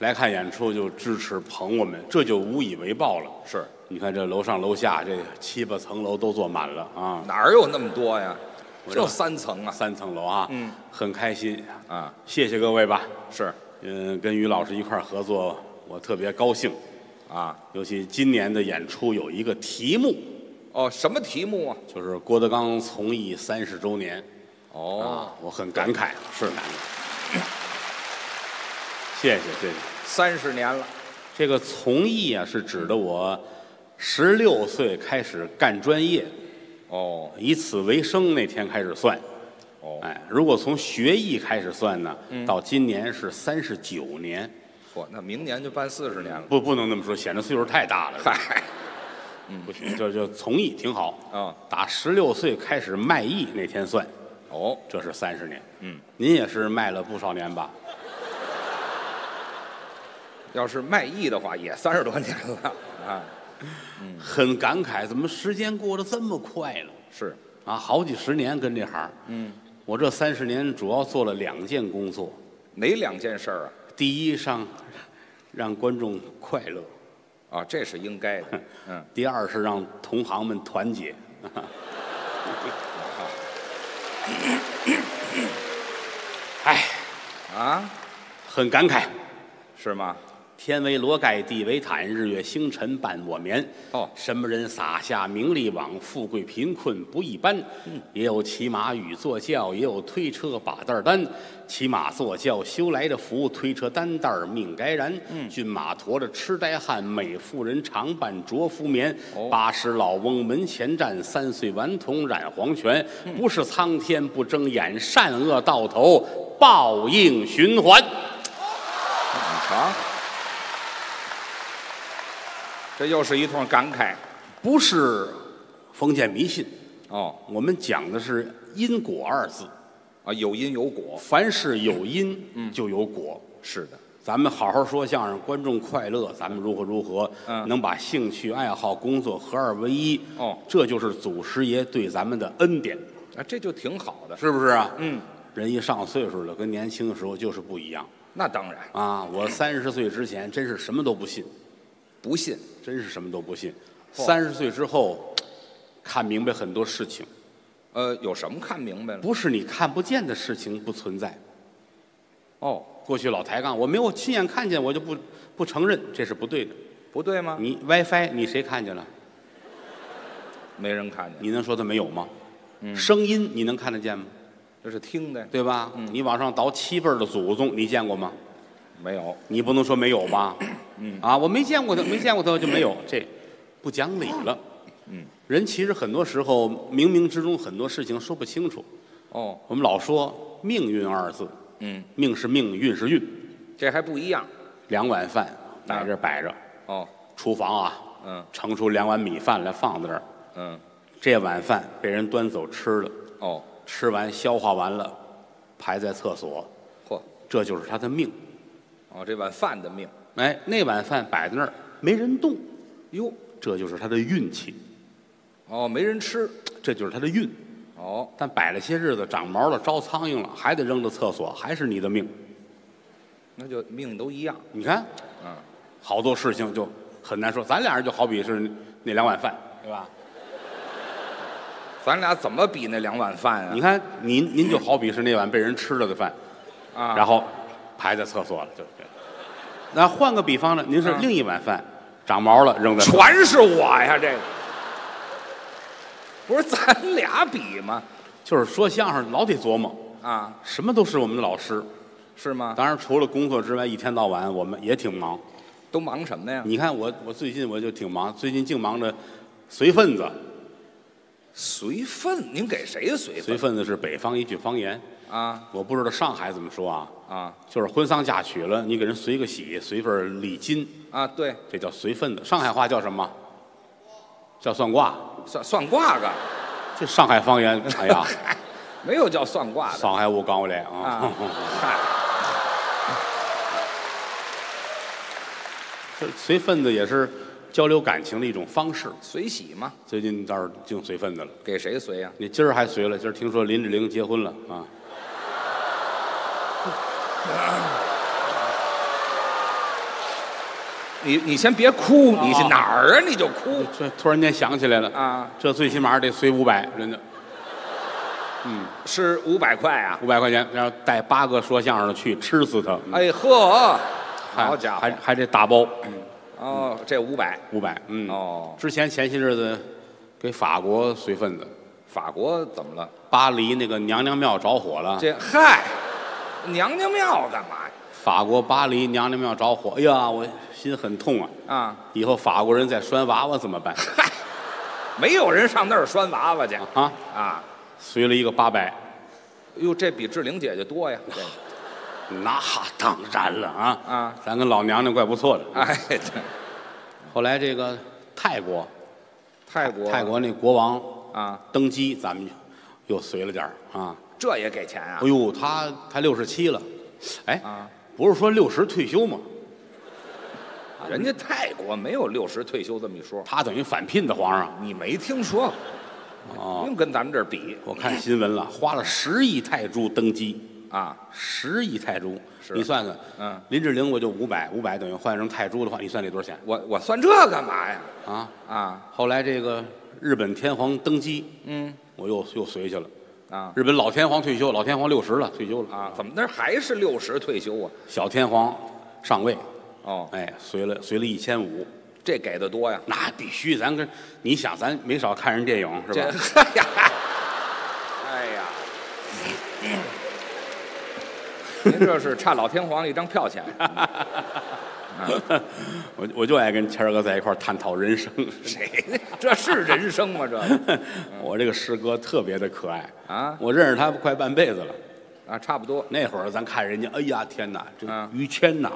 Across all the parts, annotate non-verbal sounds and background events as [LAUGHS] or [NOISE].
来看演出就支持捧我们，这就无以为报了。是你看这楼上楼下这七八层楼都坐满了啊，哪儿有那么多呀？我这就三层啊。三层楼啊，嗯，很开心，啊，谢谢各位吧。是嗯，跟于老师一块儿合作，我特别高兴。啊。尤其今年的演出有一个题目，哦，什么题目啊？就是郭德纲从艺三十周年哦，啊，我很感慨，是感慨。谢谢谢谢。三十年了。这个从艺啊，是指的我十六岁开始干专业，哦以此为生那天开始算。哦，哎，如果从学艺开始算呢，到今年是三十九年，嚯，那明年就办四十年了。不不能那么说，显得岁数太大了。嗨，[LAUGHS] 不行，就就从艺挺好。啊，打十六岁开始卖艺那天算，哦，这是三十年。嗯，您也是卖了不少年吧？要是卖艺的话，也三十多年了啊。很感慨，怎么时间过得这么快呢？是，啊，好几十年跟这行，嗯，我这三十年主要做了两件工作，哪两件事儿啊？第一上让观众快乐，啊，这是应该的。[LAUGHS] 嗯，第二是让同行们团结。[LAUGHS] 哎，啊，很感慨。是吗？天为罗盖，地为毯，日月星辰伴我眠。哦什么人撒下名利网？富贵贫困不一般。也有骑马与坐轿，也有推车把担担。骑马坐轿修来的福，推车担担儿命该然。骏马驮着痴呆汉，美妇人常伴着夫眠。哦八十老翁门前站，三岁顽童染黄泉。不是苍天不睁眼，善恶到头报应循环。你瞧，这又是一通感慨。不是封建迷信，哦，我们讲的是因果二字。啊，有因有果。凡是有因，就有果。是的，咱们好好说相声，观众快乐，咱们如何如何，嗯能把兴趣爱好、工作合二为一。哦这就是祖师爷对咱们的恩典，啊，这就挺好的。是不是啊？嗯，人一上岁数了，跟年轻的时候就是不一样那当然啊！我三十岁之前真是什么都不信，不信。真是什么都不信。三十岁之后，看明白很多事情。呃，有什么看明白了？不是你看不见的事情不存在。哦，过去老抬杠，我没有亲眼看见，我就不不承认，这是不对的。不对吗？你 WiFi 你谁看见了？没人看见，你能说他没有吗？声音你能看得见吗？这是听的，对吧？你往上倒七辈儿的祖宗，你见过吗？没有。你不能说没有吧？啊，我没见过他，没见过他就没有，这不讲理了。嗯，人其实很多时候冥冥之中很多事情说不清楚。哦，我们老说命运二字，嗯，命是命，运是运。这还不一样。两碗饭摆这摆着，哦，厨房啊，嗯盛出两碗米饭来放在这儿。嗯，这碗饭被人端走吃了，哦，吃完消化完了，排在厕所，嚯，这就是他的命。哦，这碗饭的命。哎，那碗饭摆在那儿没人动，哟，这就是他的运气，哦，没人吃。这就是他的运。哦，但摆了些日子，长毛了，招苍蝇了，还得扔到厕所，还是你的命。那就命都一样。你看，嗯，好多事情就很难说。咱俩人就好比是那两碗饭，对吧？[LAUGHS] 咱俩怎么比那两碗饭啊？你看您您就好比是那碗被人吃了的饭，啊，然后排在厕所了，就对。那换个比方呢，您是嗯另一碗饭长毛了，扔在全是我呀，这个。不是咱俩比吗？就是说相声老得琢磨，啊，什么都是我们的老师。是吗？当然，除了工作之外，一天到晚我们也挺忙。都忙什么呀？你看我，我最近我就挺忙，最近净忙着随份子。随份，您给谁随份？随份子是北方一句方言，啊我不知道上海怎么说啊，啊就是婚丧嫁娶了，你给人随个喜，随份礼金，啊！对，这叫随份子。上海话叫什么？叫算卦。算算卦个，这上海方言，[LAUGHS] 哎呀，没有叫算卦的上海话讲来啊啊。[LAUGHS] 嗨，这随份子也是交流感情的一种方式。随喜嘛，最近倒是净随份子了。给谁随呀？你今儿还随了？今儿听说林志玲结婚了啊？[COUGHS] 你你先别哭，你是哪儿啊？你就哭这突然间想起来了，啊？这最起码得随五百，人家，嗯是五百块啊？五百块钱，然后带八个说相声的去，吃死他。嗯哎呵，还好家伙还还得打包哦，这五百五百。嗯，哦，之前前些日子给法国随份子，法国怎么了？巴黎那个娘娘庙着火了。这嗨，娘娘庙干嘛呀？法国巴黎娘娘庙着火，哎呀，我心很痛啊！啊，以后法国人再拴娃娃怎么办嗨，没有人上那儿拴娃娃去啊？啊。随了一个八百，哟，这比志玲姐姐多呀。这那当然了啊！啊，咱跟老娘娘怪不错的。哎，对，后来这个泰国，泰国泰国那国王啊，登基，咱们又随了点儿啊。这也给钱啊哎？呦，他他六十七了，哎，啊，不是说六十退休吗？人家泰国没有六十退休这么一说，他等于返聘的皇上你没听说过？不哦。用跟咱们这儿比我看新闻了，花了十亿泰铢登基，啊。十亿泰铢，是你算算，嗯，林志玲我就五百，五百等于换成泰铢的话，你算得多少钱我我算这干嘛呀？啊？啊，后来这个日本天皇登基，嗯我又又随去了。啊日本老天皇退休，老天皇六十了，退休了啊，怎么那儿还是六十退休啊？小天皇上位，哦，哎，随了随了一千五，这给的多呀？那必须，咱跟你想，咱没少看人电影是这吧？嗨呀，[LAUGHS] 哎呀，[LAUGHS] 您这是差老天皇一张票钱。[LAUGHS] [LAUGHS] 我 [LAUGHS] 我就爱跟谦儿哥在一块儿探讨人生。[LAUGHS] 谁？这是人生吗？这我这个师哥特别的可爱啊我认识他快半辈子了。啊，差不多。那会儿咱看人家，哎呀天哪，这嗯于谦呐，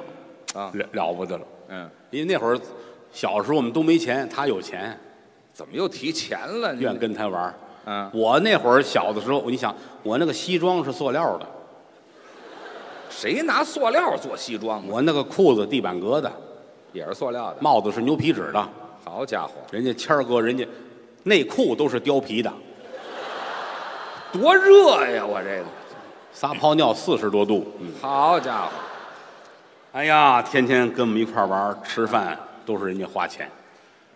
啊了了不得了。嗯，因为那会儿小时候我们都没钱，他有钱，怎么又提钱了？愿跟他玩儿。嗯，我那会儿小的时候，你想我那个西装是塑料的，谁拿塑料做西装啊？我那个裤子地板革的，也是塑料的。帽子是牛皮纸的，好家伙，人家谦儿哥人家内裤都是貂皮的，[LAUGHS] 多热呀！我这个，撒泡尿四十多度。嗯，好家伙，哎呀，天天跟我们一块儿玩儿吃饭都是人家花钱，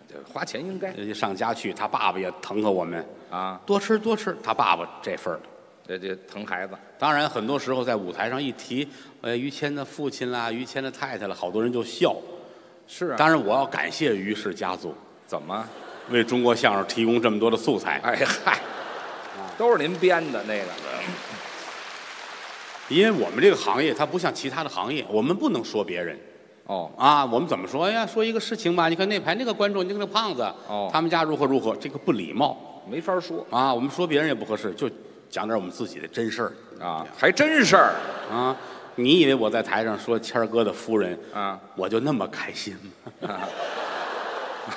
这花钱应该人家上家去，他爸爸也疼和我们，啊，多吃多吃，他爸爸这份儿的。这这疼孩子当然，很多时候在舞台上一提，呃，于谦的父亲啦，于谦的太太了，好多人就笑。是啊。当然，我要感谢于氏家族，怎么？为中国相声提供这么多的素材。哎嗨，都是您编的那个。因为我们这个行业，它不像其他的行业，我们不能说别人哦，啊。我们怎么说哎呀？说一个事情吧，你看那排那个观众，你看那个胖子，哦他们家如何如何，这个不礼貌没法说啊。我们说别人也不合适，就讲点我们自己的真事儿啊，还真事儿啊。你以为我在台上说谦儿哥的夫人，啊。我就那么开心吗？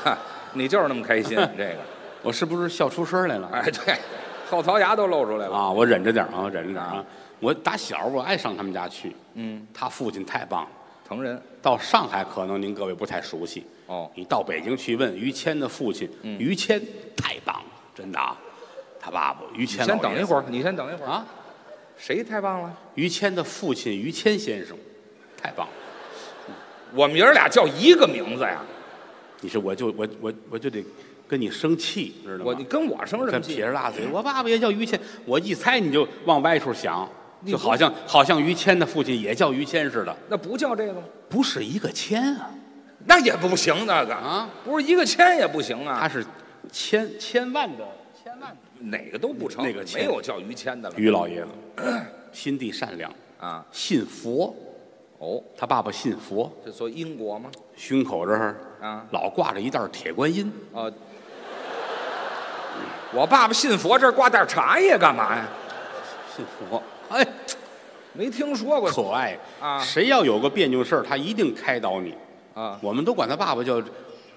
[LAUGHS] 你就是那么开心，[LAUGHS] 这个，我是不是笑出声来了？哎，对，后槽牙都露出来了。啊，我忍着点儿啊，我忍着点啊。我打小我爱上他们家去，嗯，他父亲太棒了。疼人到上海可能您各位不太熟悉，哦，你到北京去问于谦的父亲，嗯于谦太棒了，真的啊。他爸爸于你谦，先等一会儿，你先等一会儿。啊。谁太棒了？于谦的父亲于谦先生，太棒了。我们爷儿俩叫一个名字呀。你说我就我我我就得跟你生气，知道吗？我你跟我生什么气撇？着大嘴，我爸爸也叫于谦，我一猜你就往歪处想，就好像好像于谦的父亲也叫于谦似的，那不叫这个吗？不是一个谦啊那也不行，那个啊，不是一个谦也不行啊他，是千千万的千万的哪个都不成。那个没有叫于谦的了于老爷子，[CLEARS THROAT] 心地善良，啊。信佛，哦，他爸爸信佛，这说因果吗？胸口这儿啊，老挂着一袋铁观音，啊，我爸爸信佛，这儿挂袋茶叶干嘛呀？信佛，哎，没听说过可爱啊谁要有个别扭事儿，他一定开导你。啊！我们都管他爸爸叫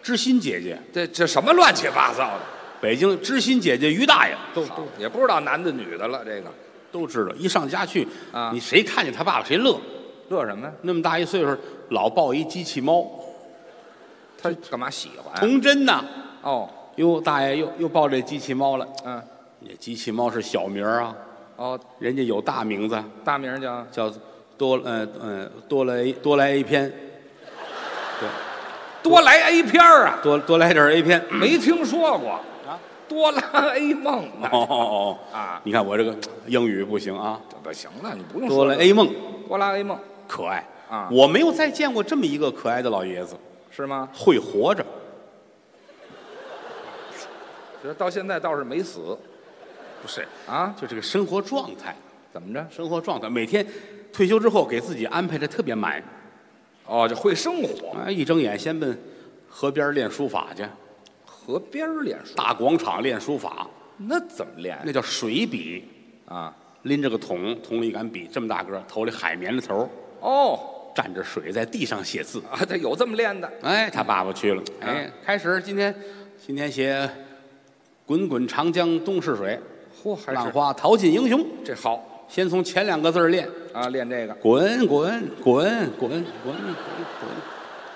知心姐姐，这这什么乱七八糟的？北京知心姐姐于大爷都都也不知道男的女的了，这个都知道。一上家去啊你谁看见他爸爸谁乐。乐什么呀？那么大一岁数，老抱一机器猫，他干嘛喜欢？童真呐。哦，哟，大爷又又抱这机器猫了。嗯，这机器猫是小名儿啊，哦，人家有大名字，大名叫叫多呃呃多来多来 A 片。对，多来 A 片儿啊，多多来点 A 片。没听说过啊。哆啦 A 梦。呢哦哦哦。啊。你看我这个英语不行啊，这不行了，你不用哆啦 A 梦。哆啦 A 梦。可爱。啊。我没有再见过这么一个可爱的老爷子，是吗？会活着。这到现在倒是没死。不是，啊？就这个生活状态，怎么着？生活状态，每天退休之后给自己安排的特别满。哦，这会生活，啊，一睁眼先奔河边练书法去，河边儿练书，大广场练书法，那怎么练？那叫水笔，啊？拎着个桶，桶里一杆笔，这么大个儿，头里海绵的头儿，哦。蘸着水在地上写字。啊，他有这么练的。哎，他爸爸去了，哎，开始今天今天写“滚滚长江东逝水，嚯，还是浪花淘尽英雄。这好”，先从前两个字儿练，啊，练这个。滚滚滚滚滚滚滚，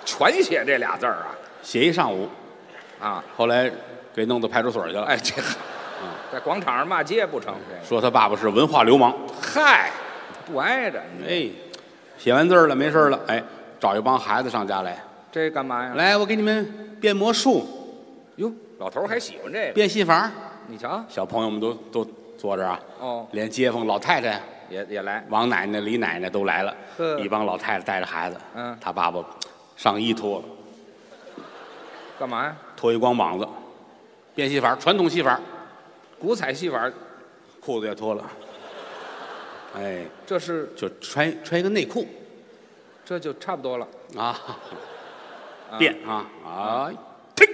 全写这俩字儿啊。写一上午，啊！后来给弄到派出所去了。哎，这好，在广场上骂街不成？这说他爸爸是文化流氓。嗨，不挨着，哎，写完字儿了，没事儿了，哎，找一帮孩子上家来，这干嘛呀？来，我给你们变魔术、哟，老头儿还喜欢这个，变戏法。你瞧，小朋友们都都坐这儿啊，哦，连街坊老太太、也也来，王奶奶、李奶奶都来了，呵一帮老太太带着孩子。嗯他爸爸上衣脱了，干嘛呀？脱一光膀子，变戏法，传统戏法，古彩戏法，裤子也脱了，哎，这是就穿穿一个内裤这就差不多了。啊，啊变啊啊，停，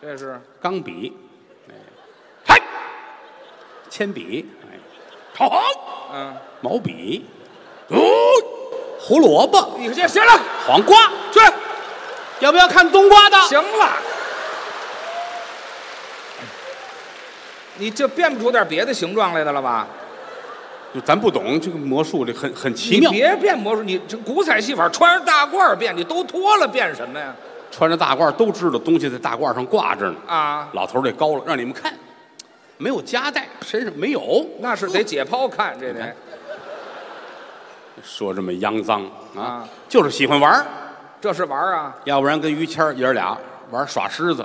这是。钢笔，哎，嗨，铅笔，哎，好，嗯，毛笔，哦，胡萝卜，你这行了，黄瓜，去，要不要看冬瓜的？行了。你这变不出点别的形状来的了吧？就咱不懂这个魔术，这很很奇妙。你别变魔术，你这古彩戏法穿着大褂儿变，你都脱了变什么呀？穿着大褂都知道东西在大褂上挂着呢。啊，老头儿这高了，让你们看，没有夹带，身上没有。那是得解剖看，这得 [LAUGHS] 说这么肮脏啊啊，就是喜欢玩儿这是玩儿啊！要不然跟于谦儿爷儿俩玩耍狮子。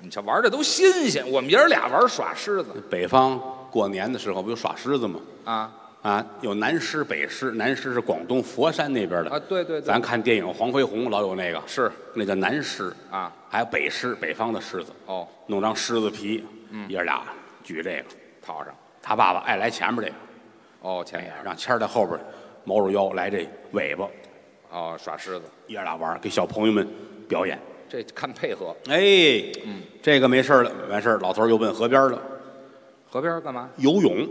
你瞧玩的都新鲜，我们爷儿俩玩耍狮子。北方过年的时候不有耍狮子吗？啊。啊，有南狮、北狮，南狮是广东佛山那边的。啊！对对对，咱看电影《黄飞鸿》老有那个，是。那叫南狮。啊，还有北狮，北方的狮子，哦，弄张狮子皮，爷儿俩举这个，套上。他爸爸爱来前面这个，哦，前哎呀面，让谦儿在后边猫着腰来这尾巴，哦耍狮子，爷俩玩儿给小朋友们表演。这看配合。哎，这个没事儿了，完事儿，老头儿又奔河边儿了，河边儿干嘛？游泳，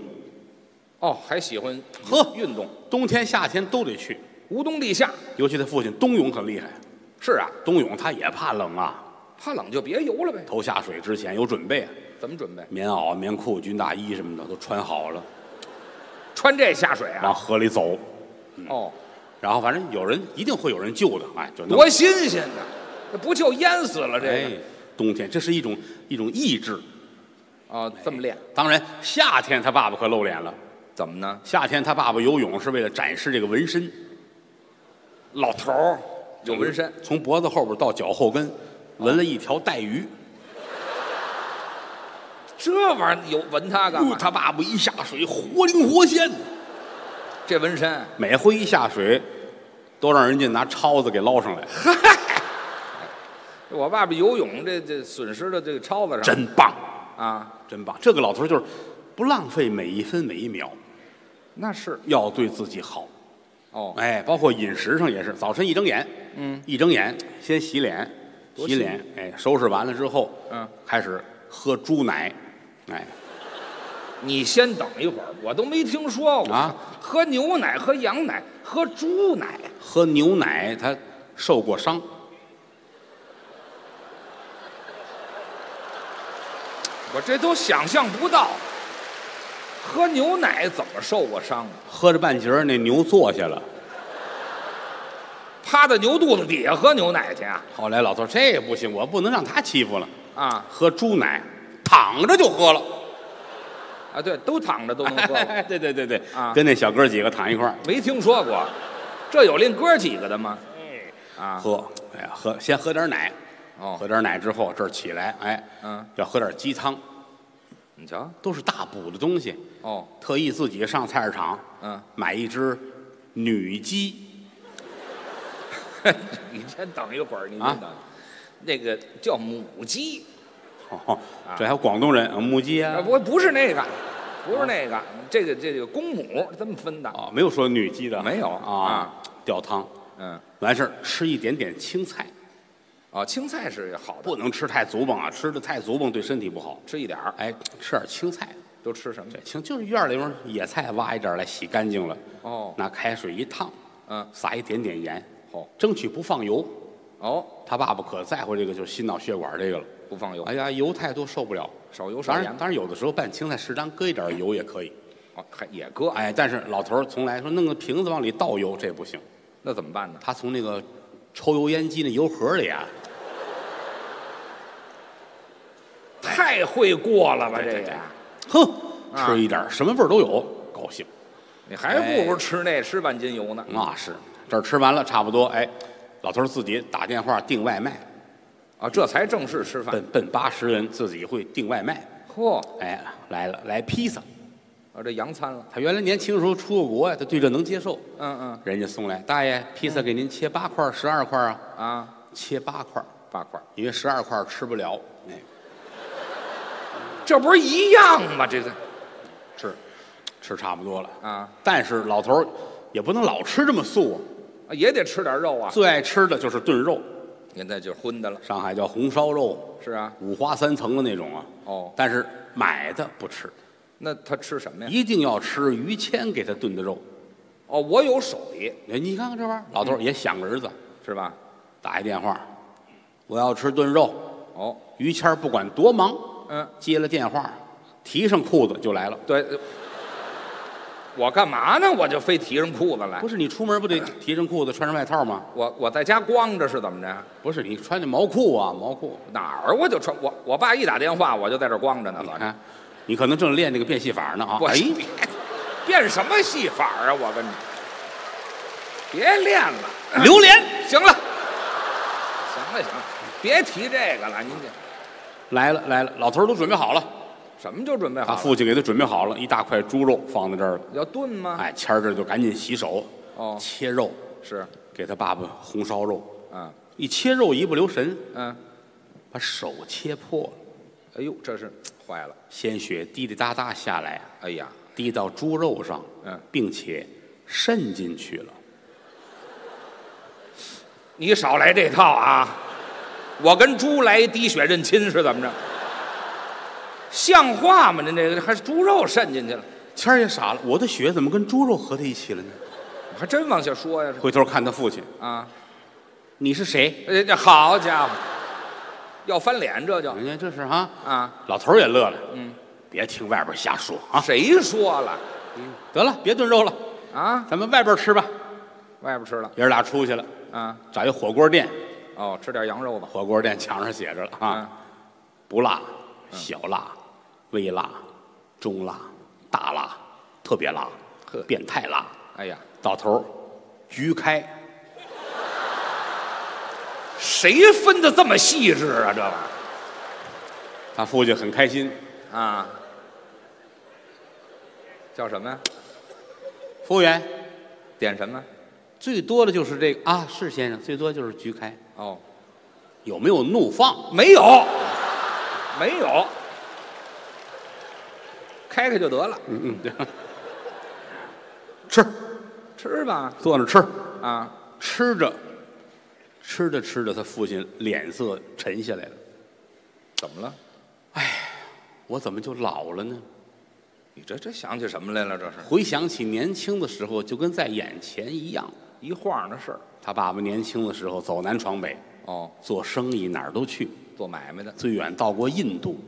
哦，还喜欢呵运动，冬天夏天都得去，无冬立夏。尤其他父亲冬泳很厉害，是啊，冬泳他也怕冷啊，怕冷就别游了呗。头下水之前有准备啊，怎么准备？棉袄、棉裤、军大衣什么的都穿好了，穿这下水啊往啊？河里走，哦，然后反正有人一定会有人救的，哎，就那么多新鲜呐！那不就淹死了这哎个？，冬天这是一种一种意志。哦，这么练，当然，夏天他爸爸可露脸了。怎么呢？夏天他爸爸游泳是为了展示这个纹身，老头儿有纹身，从脖子后边到脚后跟，纹了一条带鱼。这玩意儿有纹他干嘛？哟他爸爸一下水活灵活现的，这纹身，每回一下水，都让人家拿抄子给捞上来，[LAUGHS] 我爸爸游泳这这损失的这个抄子上真棒，啊，真棒！这个老头儿就是不浪费每一分每一秒，那是要对自己好。哦，哎，包括饮食上也是，早晨一睁眼，嗯，一睁眼先洗脸，洗脸，哎，收拾完了之后，嗯，开始喝猪奶，哎，你先等一会儿，我都没听说过啊，喝牛奶、喝羊奶、喝猪奶，喝牛奶他受过伤，我这都想象不到。喝牛奶怎么受过伤啊？喝着半截儿那牛坐下了。趴在牛肚子底下喝牛奶去啊？后来老头这也不行，我不能让他欺负了，啊喝猪奶躺着就喝了。啊，对，都躺着都能喝，[LAUGHS] 对对对对，啊。跟那小哥几个躺一块儿，没听说过，这有令哥几个的吗？哎啊。喝，哎呀，喝先喝点奶，哦。喝点奶之后这儿起来，哎，嗯，要喝点鸡汤，你瞧，都是大补的东西。哦，特意自己上菜市场嗯，买一只女鸡，[LAUGHS] 你先等一会儿，你啊先等，那个叫母鸡，哦，[LAUGHS] 这还有广东人啊母鸡啊啊，，不不是那个，不是那个，这个这个公母这么分的，啊，没有说女鸡的，没有啊啊，吊汤，嗯，完事儿吃一点点青菜，哦，青菜是好的，不能吃太足蹦啊，吃的太足蹦对身体不好。吃一点儿，哎，吃点青菜，都吃什么这？青就是院里边野菜挖一点来洗干净了，哦，拿开水一烫，嗯，撒一点点盐，哦，争取不放油。哦，他爸爸可在乎这个，就是心脑血管这个了。不放油哎，呀，油太多受不了。少油少盐，，当然当然有的时候拌青菜适当搁一点油也可以。哦，还也搁，哎，但是老头儿从来说弄个瓶子往里倒油，这不行。那怎么办呢？他从那个抽油烟机那油盒里啊，[LAUGHS] 太会过了吧，对对对这个，哼，啊吃一点儿什么味儿都有，高兴。你还不如吃那吃半斤油呢。那是，这儿吃完了差不多，哎，老头儿自己打电话订外卖，啊，这才正式吃饭。奔奔八十人自己会订外卖。嚯，哎，来了，来披萨。啊，这洋餐了。他原来年轻时候出过国呀，他对这能接受。嗯嗯人家送来，大爷，披萨给您切八块儿、十二块儿啊，啊，切八块儿，八块儿，因为十二块儿吃不了。哎，这不是一样吗？这个吃，吃差不多了。啊，但是老头儿也不能老吃这么素啊，也得吃点肉啊。最爱吃的就是炖肉，现在就是荤的了。上海叫红烧肉，是啊。五花三层的那种啊。哦，但是买的不吃，那他吃什么呀？一定要吃于谦给他炖的肉。哦，我有手艺，哎，你看看这玩意儿，老头儿也想儿子，是吧？打一电话，我要吃炖肉。哦，于谦儿不管多忙，嗯，接了电话，提上裤子就来了。对。我干嘛呢？我就非提上裤子来不。是你出门不得提上裤子，穿上外套吗？我我在家光着是怎么着？不是你穿的毛裤啊，毛裤。哪儿我就穿我我爸一打电话我就在这儿光着呢。你看，你可能正练那个变戏法呢啊！我哎，别变什么戏法啊！我跟你，别练了，榴莲行了，行了行了，别提这个了。您这来了来了，老头儿都准备好了，什么就准备好他了？父亲给他准备好了一大块猪肉放在这儿了。要炖吗？哎，谦儿这就赶紧洗手，哦，切肉，是，给他爸爸红烧肉。嗯一切肉一不留神，嗯，把手切破了，哎呦，这是坏了。鲜血滴滴答答下来，哎呀，滴到猪肉上，嗯，并且渗进去了。你少来这套啊！我跟猪来滴血认亲是怎么着？像话吗？您这个还是猪肉渗进去了，谦儿也傻了，我的血怎么跟猪肉合在一起了呢？还真往下说呀？回头看他父亲，啊，你是谁？哎，这好家伙，要翻脸这就人家这是哈，啊，老头儿也乐了，嗯，别听外边瞎说啊！谁说了？得了，别炖肉了，啊？咱们外边吃吧。外边吃了。爷儿俩出去了，啊？找一火锅店，哦，吃点羊肉吧。火锅店墙上写着了啊，啊，不辣、小辣、微辣、中辣、大辣、特别辣呵、变态辣，哎呀，到头儿鱼开，[LAUGHS] 谁分的这么细致啊？这玩意儿？他父亲很开心。啊，叫什么？呀？服务员，点什么？最多的就是这个。啊，是先生，最多就是菊开，哦，有没有怒放？没有，没有，开开就得了，嗯嗯，对吃，吃吧。坐那儿吃，啊，吃着，吃着吃着，他父亲脸色沉下来了。怎么了？哎我怎么就老了呢？你这这想起什么来了？这是回想起年轻的时候，就跟在眼前一样。一晃的事儿。他爸爸年轻的时候走南闯北，哦，做生意哪儿都去，做买卖的。最远到过印度。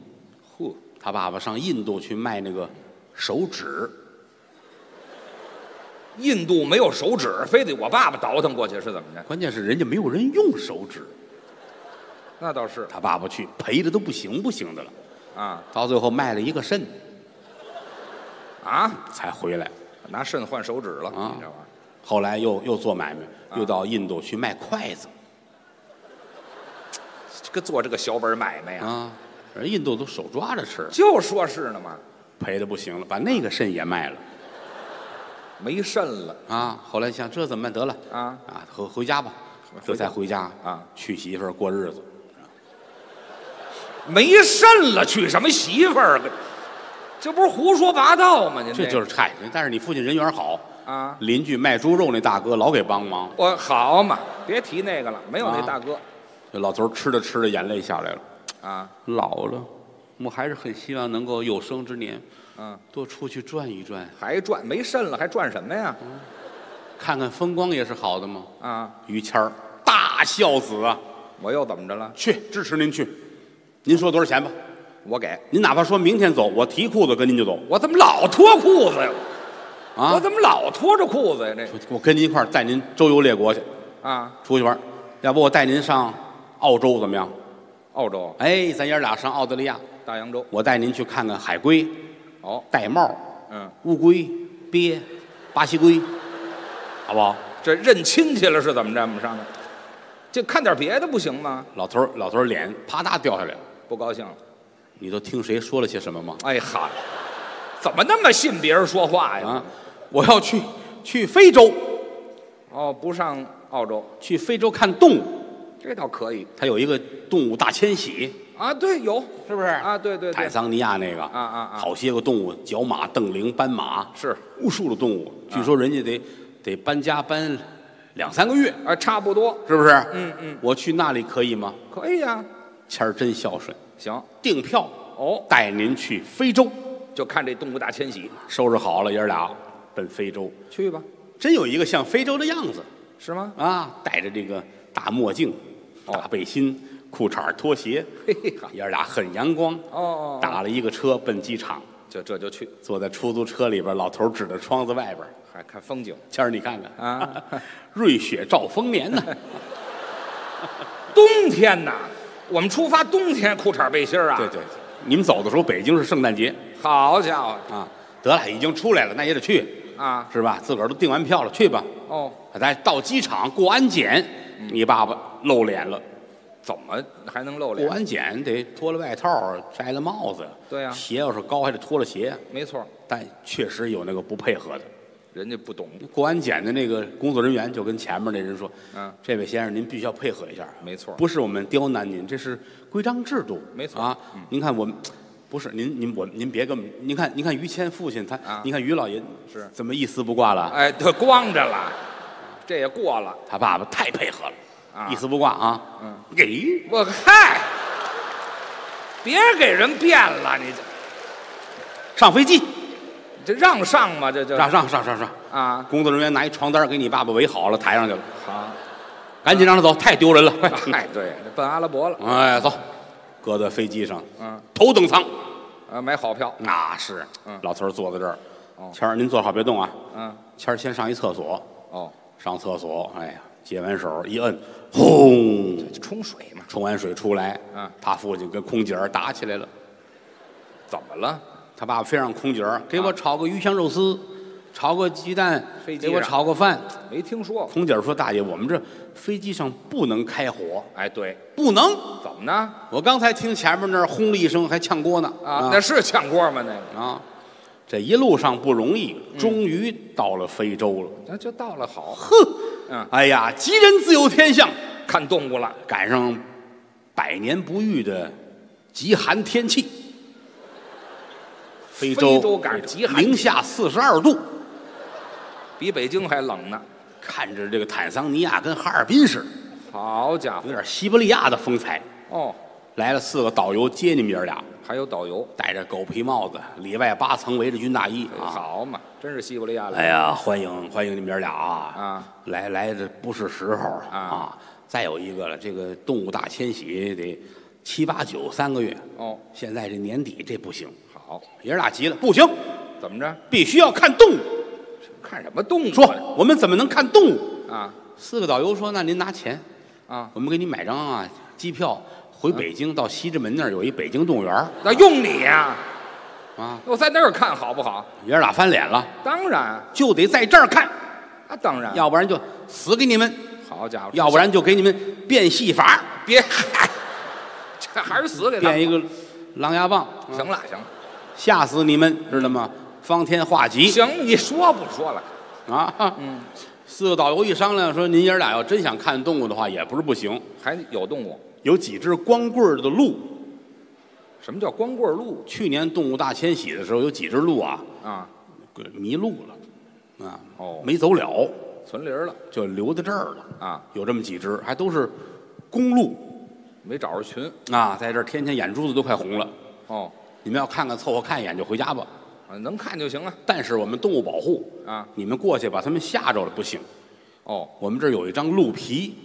嚯，他爸爸上印度去卖那个手指，印度没有手指，非得我爸爸倒腾过去是怎么着？关键是人家没有人用手指，[LAUGHS] 那倒是他爸爸去赔的都不行不行的了，啊到最后卖了一个肾啊，才回来。拿肾换手指了，啊。后来又又做买卖，啊又到印度去卖筷子。这个做这个小本买卖呀？啊，人印度都手抓着吃，就说是呢嘛，赔的不行了，把那个肾也卖了没肾了啊。后来想这怎么办？得了啊啊，回回家吧，这才回家啊，娶媳妇儿过日子。没肾了，娶什么媳妇儿？这不是胡说八道吗？您这就是是嗨，但是你父亲人缘好，啊，邻居卖猪肉那大哥老给帮忙，我好嘛，别提那个了，没有那啊大哥这老头儿吃着吃着眼泪下来了。啊，老了，我还是很希望能够有生之年嗯，多出去转一转，还转没肾了，还转什么呀？看看风光也是好的嘛。啊，于谦儿大孝子啊，我又怎么着了？去支持您去，您说多少钱吧？我给您哪怕说明天走，我提裤子跟您就走我怎么老脱裤子呀？啊我！怎么老脱着裤子呀？这我跟您一块儿带您周游列国去，啊，出去玩儿。要不我带您上澳洲怎么样？澳洲哎，咱爷俩上澳大利亚，大洋洲我带您去看看海龟、哦，玳瑁、嗯，乌龟、鳖、巴西龟，好不好？这认亲戚了是怎么着？我们上面这看点别的不行吗？老头儿，老头儿脸啪嗒掉下来了。不高兴了。你都听谁说了些什么吗？哎哈，怎么那么信别人说话呀？啊，我要去去非洲，哦，不上澳洲，去非洲看动物。这倒可以它有一个动物大迁徙，啊。对，有。是不是？啊，对对对，坦桑尼亚那个啊啊啊。好些个动物，角马、瞪羚、斑马，是。无数的动物。据说人家得得搬家搬两三个月，啊，差不多，是不是？嗯嗯，我去那里可以吗？可以呀、谦儿真孝顺，行。订票哦，带您去非洲，就看这动物大迁徙，收拾好了，爷儿俩奔非洲。去吧，真有一个像非洲的样子。是吗？啊，戴着这个大墨镜、哦。大背心、裤衩、拖鞋，嘿嘿，爷儿俩很阳光。哦打了一个车奔机场，就这就去，坐在出租车里边，老头指着窗子外边，还看风景。谦儿你看看啊，[LAUGHS] 瑞雪兆丰年呢，[LAUGHS] 冬天呐，我们出发冬天裤衩背心儿啊，对对，对。你们走的时候北京是圣诞节。好家伙。啊，得了，已经出来了，那也得去，啊，是吧？自个儿都订完票了，去吧。哦，咱到机场过安检，你爸爸露脸了，怎么还能露过脸？安检得脱了外套，摘了帽子，对呀鞋要是高还得脱了鞋，没错，但确实有那个不配合的。人家不懂，过安检的那个工作人员就跟前面那人说：“嗯，这位先生，您必须要配合一下。没错不是我们刁难您，这是规章制度。没错啊。您看我们，不是您您我您别跟我们，您看您看于谦父亲他，啊您看于老爷是怎么一丝不挂了？哎，他，光着了，这也过了，他爸爸太配合了，啊一丝不挂啊。嗯，给我嗨，别给人变了，你这上飞机，这这让上吗？这就让上上上上。啊，工作人员拿一床单给你爸爸围好了，抬上去了，好，赶紧让他走，太丢人了，快。哎，对，这奔阿拉伯了，哎，走，搁在飞机上，嗯，头等舱。啊，买好票，那是，嗯老头儿坐在这儿，哦谦儿您坐好别动啊。嗯，谦儿先上一厕所，哦，上厕所，哎呀，接完手一摁，轰，冲水嘛，冲完水出来，嗯他父亲跟空姐儿打起来了，怎么了？他爸爸非让空姐儿给我炒个鱼香肉丝，炒个鸡蛋，啊飞机给我上炒个饭。没听说过。空姐儿说：“大爷，我们这飞机上不能开火，哎，对，不能。怎么呢？我刚才听前面那儿轰了一声，还呛锅呢。啊，那是炝锅吗？那个，啊，这一路上不容易，嗯终于到了非洲了。那就到了好，哼，嗯，哎呀，吉人自有天相，看动物了，赶上百年不遇的极寒天气。非洲非洲赶上极寒零下四十二度，比北京还冷呢。看着这个坦桑尼亚跟哈尔滨似的，好家伙，有点西伯利亚的风采。哦，来了四个导游接你们爷儿俩，还有导游，戴着狗皮帽子，里外八层围着军大衣啊。好嘛，真是西伯利亚来哎呀，欢迎欢迎你们爷儿俩啊！啊，来来的不是时候啊再有一个了，这个动物大迁徙得七八九三个月，哦，现在这年底这不行。好，爷儿俩急了，不行，怎么着？必须要看动物。看什么动物啊？说我们怎么能看动物？啊四个导游说：“那您拿钱，啊，我们给你买张啊机票回北京，到西直门那儿有一北京动物园儿那用你呀、啊。我在那儿看好不好？”爷儿俩翻脸了，当然，就得在这儿看，那，当然，要不然就死给你们，好家伙，要不然就给你们变戏法。[LAUGHS] 别嗨，这还是死给他变一个狼牙棒，行了行了吓死你们，知道吗？方天画戟行，你说不说了？啊！嗯，四个导游一商量说，您爷儿俩要真想看动物的话，也不是不行。还有动物？有几只光棍儿的鹿，什么叫光棍鹿去年动物大迁徙的时候，有几只鹿啊，啊？迷路了，啊，哦没走了，存零了就留在这儿了。啊？有这么几只，还都是公鹿没找着群啊，在这儿天天眼珠子都快红了。哦，你们要看看，凑合看一眼就回家吧。啊能看就行了但是我们动物保护，啊。你们过去把它们吓着了不行。哦，我们这儿有一张鹿皮，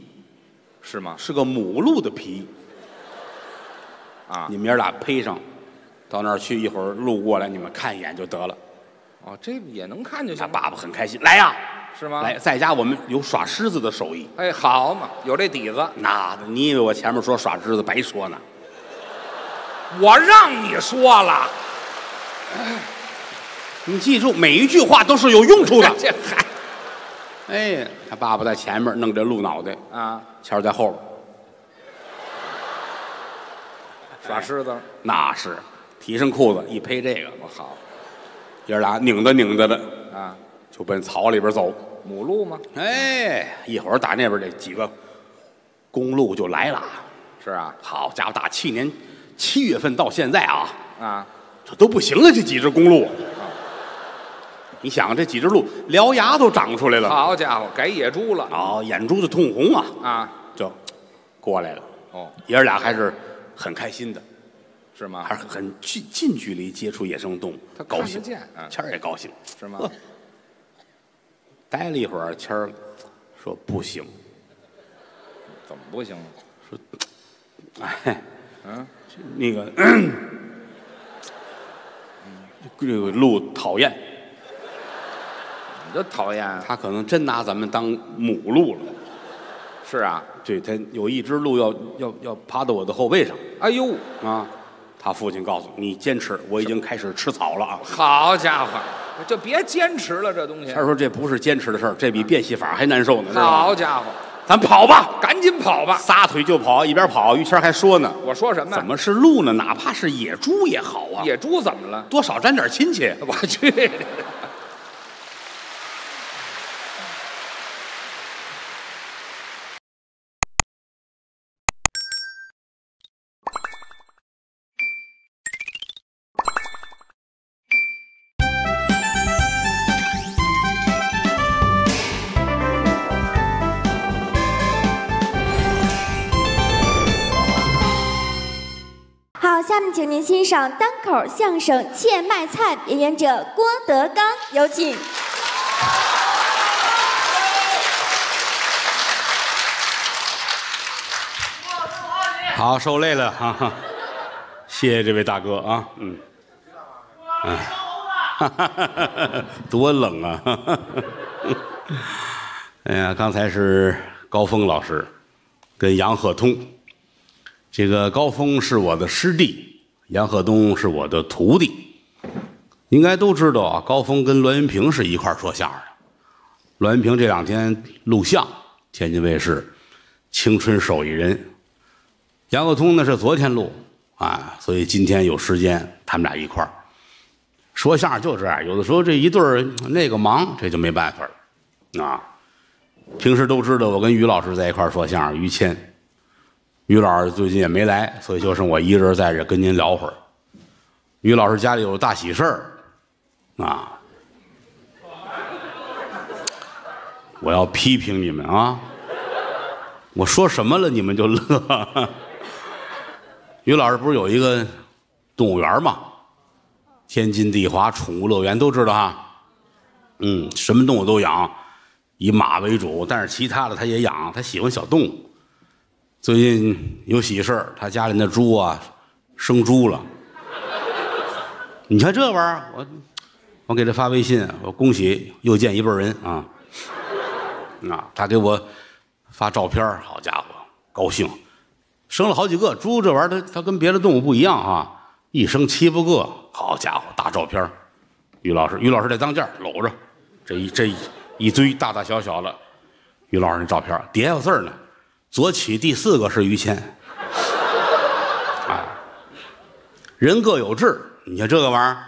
是吗？是个母鹿的皮，啊你们爷俩披上，到那儿去，一会儿路过来，你们看一眼就得了。哦，这也能看就行，他爸爸很开心，来呀，是吗？来，，在家我们有耍狮子的手艺。哎，好嘛，有这底子，那你以为我前面说耍狮子白说呢？我让你说了，你记住，每一句话都是有用处的。[LAUGHS] 这嗨哎，他爸爸在前面弄这鹿脑袋，啊，谦儿在后边，耍狮子，那是提上裤子一披这个，我好爷儿俩拧着拧着的啊，就奔草里边走。母鹿吗？哎，一会儿打那边这几个公鹿就来了。是啊，好家伙，打去年七月份到现在啊，啊，这都不行了，这几只公鹿。你想，这几只鹿獠牙都长出来了，好家伙，改野猪了哦，眼珠子通红啊，啊！就过来了。哦，爷儿俩还是很开心的，是吗？还是很近近距离接触野生动物，他看得高兴，见啊谦儿也高兴。[LAUGHS] 是吗？待了一会儿，谦儿说不行，怎么不行？说哎，嗯，那个，[COUGHS] 这个鹿讨厌，你就讨厌啊？他可能真拿咱们当母鹿了。是啊。对他有一只鹿要要要趴到我的后背上哎呦，啊！他父亲告诉你坚持，我已经开始吃草了啊。好家伙，就别坚持了，这东西他。说这不是坚持的事儿，这比变戏法还难受呢。知道吗好家伙，咱跑吧，赶紧跑吧！撒腿就跑，一边跑于谦还说呢我说什：“么？怎么是鹿呢？哪怕是野猪也好啊，野猪怎么了？多少沾点亲戚。我去！欣赏单口相声《欠卖菜》，表演者郭德纲，有请。好，受累了，[LAUGHS] 哈哈，谢谢这位大哥啊，嗯，嗯，多冷啊！哈 [LAUGHS] 哈哎呀，刚才是高峰老师跟杨鹤通，这个高峰是我的师弟，杨鹤东是我的徒弟。应该都知道啊，高峰跟栾云平是一块说相声的。栾云平这两天录像，天津卫视《青春手艺人》。杨鹤通呢是昨天录啊，所以今天有时间，他们俩一块儿说相声就这样。有的时候这一对儿那个忙，这就没办法了啊。平时都知道我跟于老师在一块儿说相声，于谦，于老师最近也没来，所以就剩我一人在这跟您聊会儿。于老师家里有大喜事儿啊，我要批评你们啊！我说什么了，你们就乐。[LAUGHS] 于老师不是有一个动物园吗？天津地华宠物乐园都知道哈。嗯，什么动物都养，以马为主，但是其他的他也养，他喜欢小动物。最近有喜事儿，他家里那猪啊生猪了。你看这玩意儿，我我给他发微信，我恭喜又见一辈人啊！啊，他给我发照片好家伙，高兴，生了好几个猪，这玩意儿它它跟别的动物不一样啊，一生七八个，好家伙，大照片于老师，于老师在当间搂着，这一这一一堆大大小小的，于老师那照片儿底下有字呢，左起第四个是于谦，啊人各有志，你看这个玩意儿，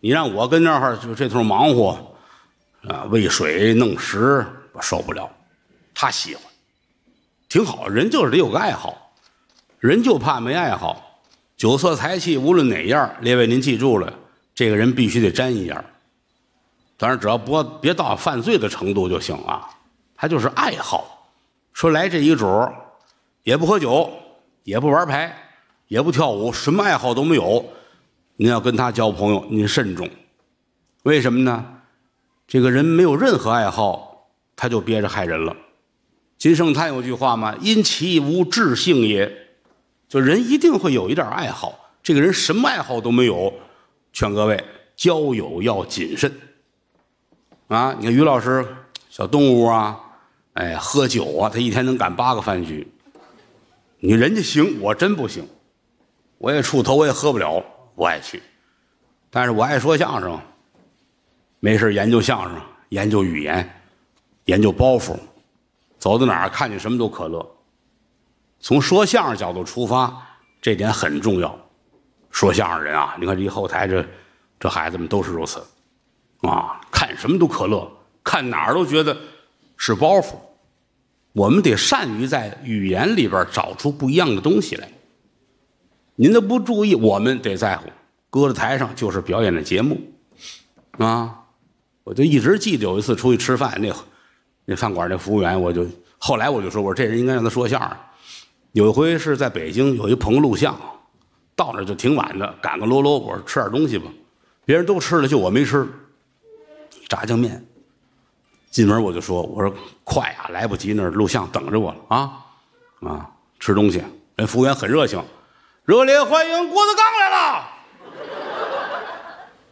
你让我跟那儿就这头忙活，啊，喂水弄食，我受不了。他喜欢，挺好，人就是得有个爱好，人就怕没爱好。酒色财气无论哪样，列位您记住了，这个人必须得沾一样。当然，只要不别到犯罪的程度就行啊。他就是爱好，说来这一主也不喝酒，也不玩牌，也不跳舞，什么爱好都没有。您要跟他交朋友，您慎重。为什么呢？这个人没有任何爱好，他就憋着害人了。金圣叹有句话嘛：“因其无志性也。”就人一定会有一点爱好。这个人什么爱好都没有，劝各位交友要谨慎。啊，你看于老师小动物啊，哎，喝酒啊，他一天能赶八个饭局。你人家行，我真不行。我也出头，我也喝不了，不爱去。但是我爱说相声，没事研究相声，研究语言，研究包袱。走到哪儿看见什么都可乐。从说相声角度出发，这点很重要。说相声人啊，你看这一后台这这孩子们都是如此，啊，看什么都可乐，看哪儿都觉得是包袱。我们得善于在语言里边找出不一样的东西来。您都不注意，我们得在乎。搁在台上就是表演的节目，啊，我就一直记得有一次出去吃饭那。那饭馆那服务员，我就后来我就说，我说这人应该让他说相声。有一回是在北京，有一朋友录像，到那就挺晚的，赶个啰啰，我说吃点东西吧。别人都吃了，就我没吃，炸酱面。进门我就说，我说快啊，来不及，那儿录像等着我了啊啊！吃东西，人服务员很热情，热烈欢迎郭德纲来了。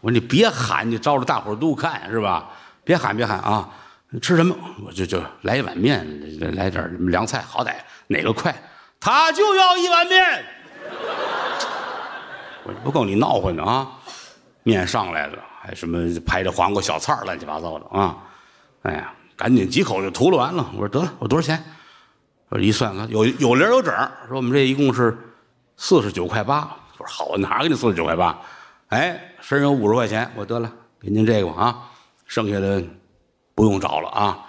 我说你别喊，你招着大伙都看是吧？别喊，别喊啊！吃什么？我就就来一碗面，来点凉菜，好歹哪个快？他就要一碗面。[LAUGHS] 我不够你闹混的啊！面上来了，还什么拍着黄瓜小菜乱七八糟的啊！哎呀，赶紧几口就涂了完了。我说得了，我多少钱？我一算，有有零有整，说我们这一共是四十九块八。我说好，哪给你四十九块八？哎，身上有五十块钱，我得了，给您这个吧啊，剩下的。不用找了啊！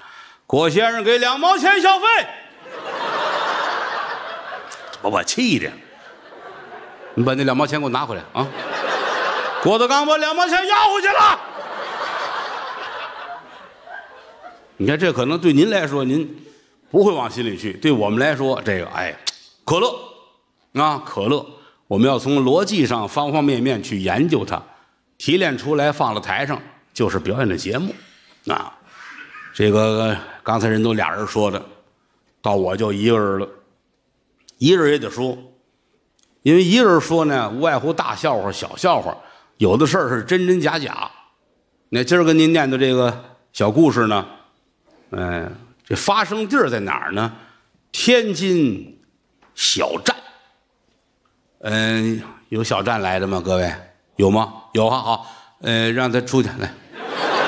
郭先生给两毛钱小费，[LAUGHS] 把我气的。你把那两毛钱给我拿回来啊！郭德纲把两毛钱要回去了。你看，这可能对您来说，您不会往心里去；对我们来说，这个哎，可乐啊，可乐，我们要从逻辑上方方面面去研究它，提炼出来放到台上就是表演的节目啊。这个刚才人都俩人说的，到我就一个人了，一人也得说，因为一个人说呢，无外乎大笑话、小笑话，有的事儿是真真假假。那今儿跟您念的这个小故事呢，嗯，这发生地儿在哪儿呢？天津小站。嗯，有小站来的吗？各位有吗？有啊，好，嗯，让他出去来。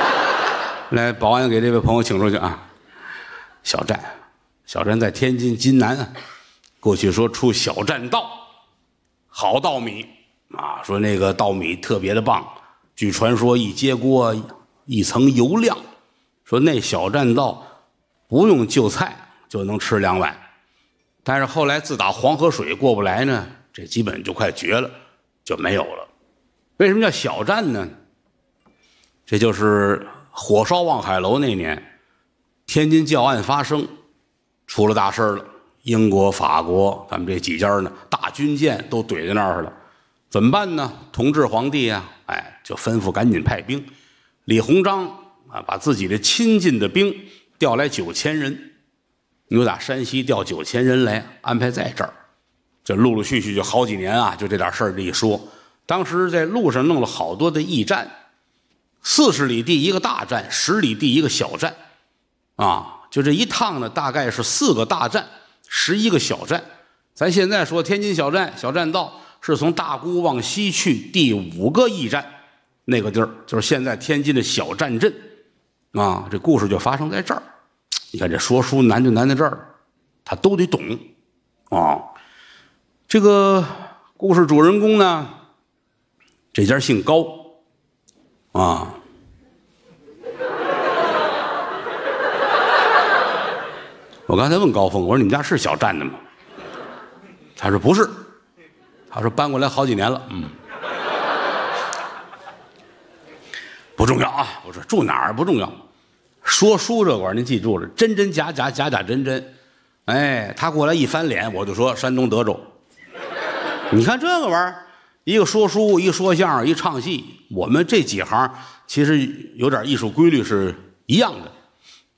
[LAUGHS] 来，保安给这位朋友请出去啊！小站，小站在天津津南。过去说出小站稻，好稻米啊，说那个稻米特别的棒。据传说一揭锅一层油亮，说那小栈道不用就菜就能吃两碗。但是后来自打黄河水过不来呢，这基本就快绝了，就没有了。为什么叫小栈呢？这就是。火烧望海楼那年，天津教案发生，出了大事了。英国、法国，咱们这几家呢，大军舰都怼在那儿了，怎么办呢？同治皇帝呀，哎，就吩咐赶紧派兵。李鸿章啊，把自己的亲近的兵调来九千人，由打山西调九千人来安排在这儿。这陆陆续续就好几年啊，就这点事儿这一说。当时在路上弄了好多的驿站。四十里地一个大站，十里地一个小站，啊，就这一趟呢，大概是四个大站，十一个小站。咱现在说天津小站，小站道是从大沽往西去第五个驿站，那个地儿就是现在天津的小站镇，啊，这故事就发生在这儿。你看这说书难就难在这儿，他都得懂，啊，这个故事主人公呢，这家姓高，啊。我刚才问高峰，我说你们家是小站的吗？他说不是，他说搬过来好几年了，嗯，不重要啊。我说住哪儿不重要，说书这块儿您记住了，真真假假，假假真真。哎，他过来一翻脸，我就说山东德州。你看这个玩意儿，一个说书，一说相声，一唱戏，我们这几行其实有点艺术规律是一样的。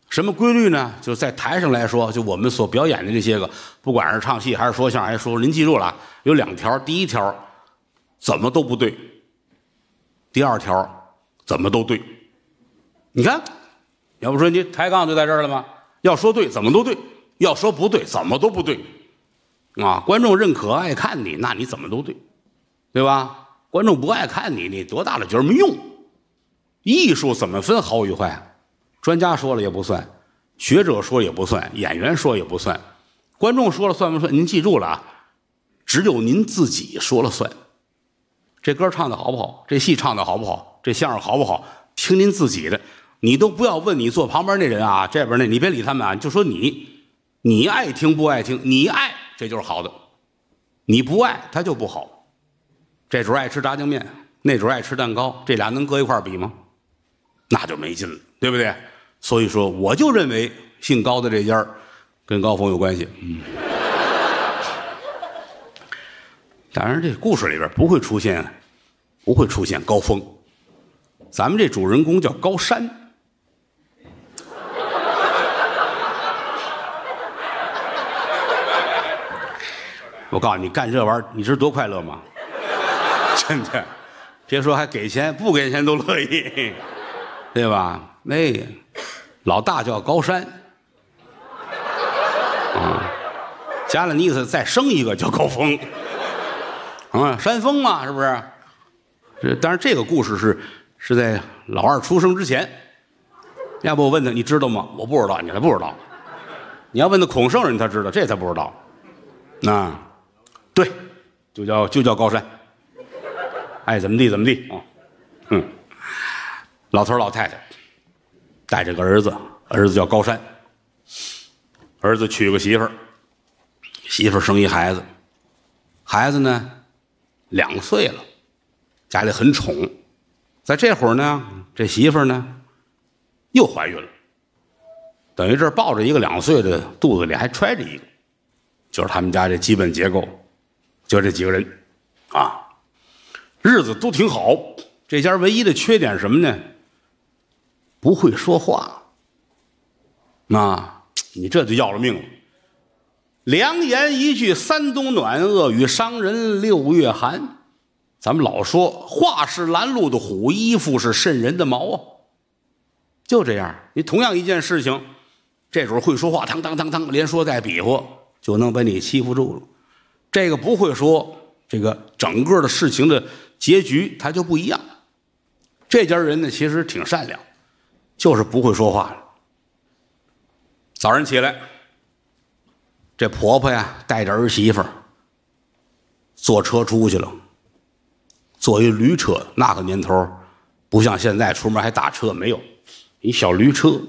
什么规律呢？就在台上来说，就我们所表演的这些个，不管是唱戏还是说相声，还是说，您记住了，有两条。第一条，怎么都不对；第二条，怎么都对。你看，要不说你抬杠就在这儿了吗？要说对，怎么都对；要说不对，怎么都不对。啊，观众认可爱看你，那你怎么都对，对吧？观众不爱看你，你多大的角儿没用。艺术怎么分好与坏？专家说了也不算，学者说也不算，演员说也不算，观众说了算不算？您记住了啊，只有您自己说了算。这歌唱的好不好？这戏唱的好不好？这相声好不好？听您自己的，你都不要问你坐旁边那人啊，这边那，你别理他们啊，就说你，你爱听不爱听？你爱这就是好的，你不爱他就不好。这主爱吃炸酱面，那主爱吃蛋糕，这俩能搁一块比吗？那就没劲了，对不对？所以说，我就认为姓高的这家跟高峰有关系。嗯，当然，这故事里边不会出现，不会出现高峰。咱们这主人公叫高山。我告诉你，干这玩意儿，你知道多快乐吗？[LAUGHS] 真的，别说还给钱，不给钱都乐意，[LAUGHS] 对吧？那。老大叫高山，啊，加了尼斯再生一个叫高峰，[LAUGHS] 啊，山峰嘛，是不是？这当然，这个故事是是在老二出生之前。要不我问他，你知道吗？我不知道，你还不知道。你要问他孔圣人，他知道，这他不知道。那，对，就叫就叫高山，爱怎么地怎么地啊，嗯，老头老太太。带着个儿子，儿子叫高山。儿子娶个媳妇儿，媳妇儿生一孩子，孩子呢两岁了，家里很宠。在这会儿呢，这媳妇儿呢又怀孕了，等于这抱着一个两岁的，肚子里还揣着一个，就是他们家这基本结构，就这几个人啊，日子都挺好。这家唯一的缺点什么呢？不会说话，啊，你这就要了命了。良言一句三冬暖，恶语伤人六月寒。咱们老说话是拦路的虎，衣服是渗人的毛啊。就这样，你同样一件事情，这主会说话，当当当当，连说带比划，就能把你欺负住了。这个不会说，这个整个的事情的结局它就不一样。这家人呢，其实挺善良。就是不会说话。早上起来，这婆婆呀带着儿媳妇坐车出去了，坐一驴车。那个年头不像现在出门还打车，没有一小驴车。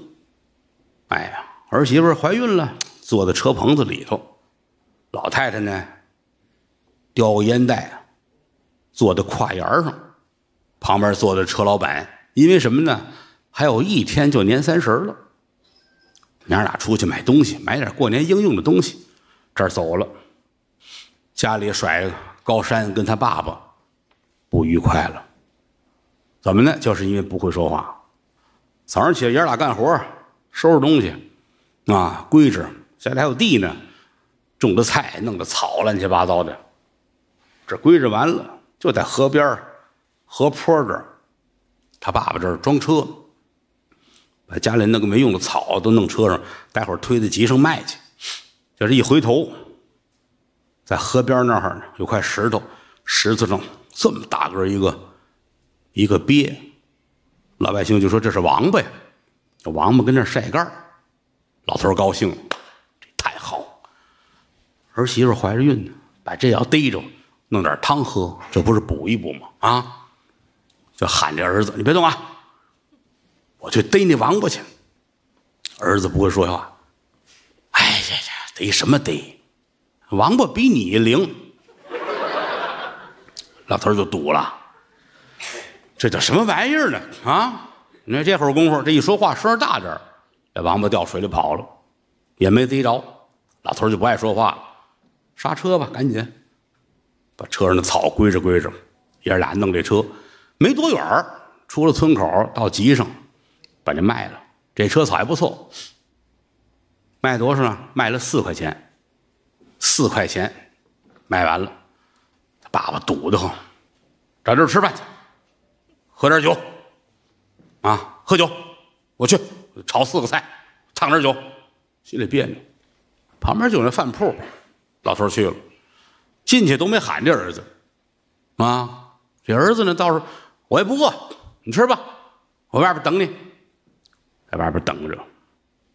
哎呀，儿媳妇怀孕了，坐在车棚子里头。老太太呢，叼个烟袋，坐在跨沿上，旁边坐的车老板。因为什么呢？还有一天就年三十了，娘俩出去买东西，买点过年应用的东西。这儿走了，家里甩高山跟他爸爸不愉快了。怎么呢？就是因为不会说话。早上起来爷俩干活，收拾东西，啊，规制。家里还有地呢，种的菜，弄的草，乱七八糟的。这归置完了，就在河边河坡这儿，他爸爸这儿装车。把家里那个没用的草都弄车上，待会儿推到集上卖去。就是一回头，在河边那儿有块石头，石头上这么大个一个一个鳖，老百姓就说这是王八呀。王八跟那晒干老头高兴，这太好。儿媳妇怀着孕呢，把这要逮着，弄点汤喝，这不是补一补吗？啊，就喊这儿子：“你别动啊，我去逮那王八去。”儿子不会说话，哎呀呀，逮什么逮？王八比你灵。老头就堵了，这叫什么玩意儿呢？啊！你看这会儿功夫，这一说话声大点儿这王八掉水里跑了，也没逮着。老头就不爱说话了，刹车吧，赶紧把车上的草归着归着，爷俩弄这车，没多远出了村口到集上，把这卖了。这车草还不错，卖多少呢？卖了四块钱，四块钱卖完了。他爸爸堵得慌，找地儿吃饭去，喝点酒啊，喝酒，我去炒四个菜，烫点酒，心里别扭。旁边就有那饭铺，老头去了，进去都没喊这儿子啊。这儿子呢，倒是我也不饿，你吃吧，我外边等你。在外边等着，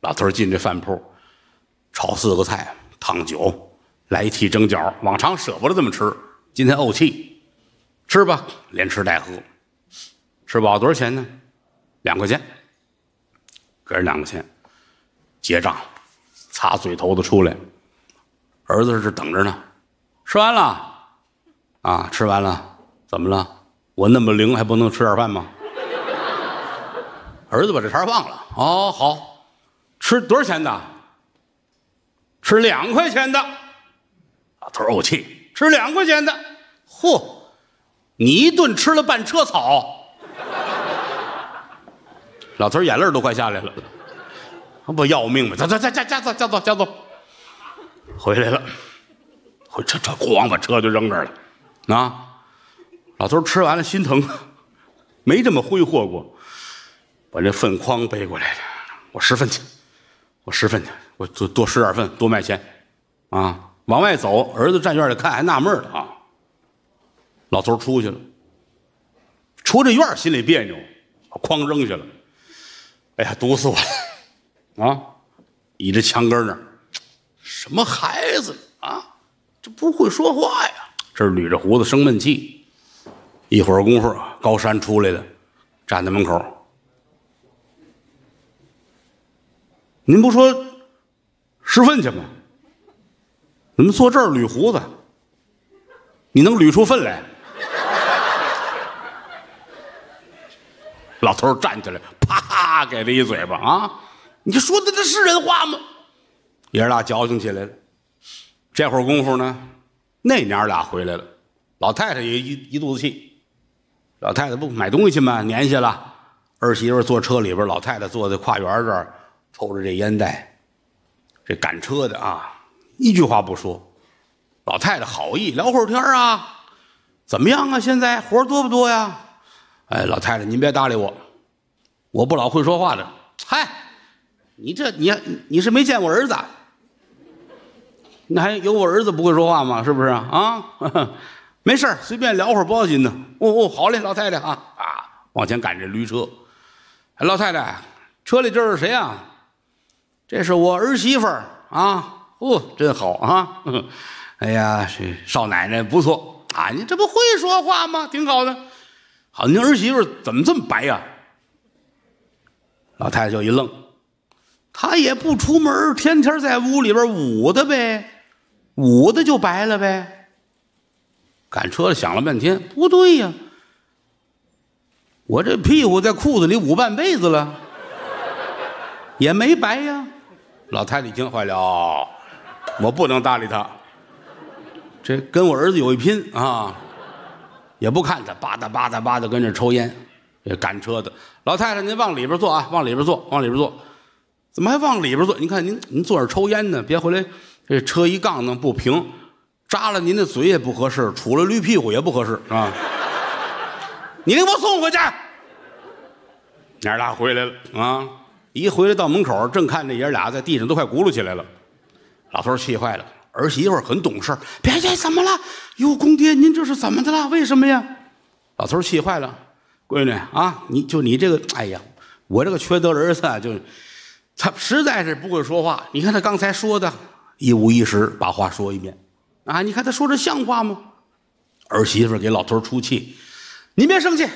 老头进这饭铺，炒四个菜，烫酒，来一屉蒸饺。往常舍不得这么吃，今天怄气，吃吧，连吃带喝，吃饱多少钱呢？两块钱，给人两块钱，结账，擦嘴头子出来，儿子这等着呢，吃完了，啊，吃完了，怎么了？我那么灵，还不能吃点饭吗？儿子把这茬忘了。哦，好，吃多少钱的？吃两块钱的。老头怄气，吃两块钱的。嚯，你一顿吃了半车草。老头眼泪都快下来了，不要命吗？走走走，家家走家走家走。回来了，回这这咣把车就扔这儿了。啊，老头吃完了心疼，没这么挥霍过。把这粪筐背过来了，我拾粪去，我拾粪去，我多多拾点粪，多卖钱，啊！往外走，儿子站院里看，还纳闷呢啊。老头出去了，出这院心里别扭，把筐扔下了。哎呀，毒死我了！啊，倚着墙根那儿，什么孩子？这不会说话呀？这捋着胡子生闷气。一会儿功夫，高山出来了，站在门口。您不说拾粪去吗？怎么坐这儿捋胡子？你能捋出粪来？老头站起来，啪给他一嘴巴啊！你说的这是人话吗？爷俩矫情起来了。这会儿功夫呢，那娘俩回来了，老太太也一一肚子气。老太太不买东西去吗？年下了。儿媳妇坐车里边，老太太坐在跨园这儿。抽着这烟袋，这赶车的啊，一句话不说。老太太好意聊会儿天啊，怎么样啊？现在活多不多呀？哎，老太太您别搭理我，我不老会说话的。嗨，你这你你是没见我儿子？那还有我儿子不会说话吗？是不是啊？[LAUGHS] 没事儿随便聊会儿不要紧的。哦哦，好嘞，老太太啊啊，往前赶这驴车。老太太，车里这是谁啊？这是我儿媳妇儿啊，哦，真好啊！[LAUGHS] 哎呀，这少奶奶不错啊，你这不会说话吗？挺好的。好，您儿媳妇怎么这么白呀？老太太就一愣，她也不出门，天天在屋里边捂的呗，捂的就白了呗。赶车的想了半天，不对呀，我这屁股在裤子里捂半辈子了，也没白呀。老太太一听坏了，我不能搭理他。这跟我儿子有一拼啊！也不看他，吧嗒吧嗒吧嗒跟着抽烟。这赶车的老太太，您往里边坐啊，往里边坐，往里边坐。怎么还往里边坐？您看您您坐着抽烟呢，别回来这车一杠呢不平，扎了您的嘴也不合适，杵了驴屁股也不合适啊！你给我送回去。娘俩回来了啊！一回来到门口，正看这爷俩在地上都快轱辘起来了，老头气坏了。儿媳妇很懂事，别别，怎么了？哟，公爹，您这是怎么的了？为什么呀？老头气坏了，闺女啊，你就你这个，哎呀，我这个缺德儿子就，他实在是不会说话。你看他刚才说的，一五一十把话说一遍，啊，你看他说这像话吗？儿媳妇给老头出气，你别生气，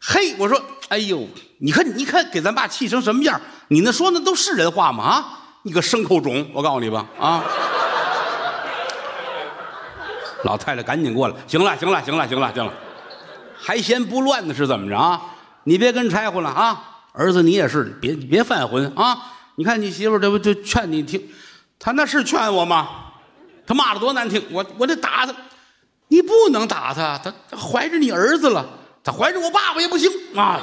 嘿，我说，哎呦，你看，你看，给咱爸气成什么样？你那说那都是人话吗？啊，你个牲口种！我告诉你吧，啊！老太太赶紧过来，行了，行了，行了，行了，行了，还嫌不乱呢，是怎么着啊？你别跟柴火了啊！儿子，你也是，别别犯浑啊！你看你媳妇这不就劝你听，他那是劝我吗？他骂的多难听，我我得打他，你不能打他，他他怀着你儿子了，他怀着我爸爸也不行啊！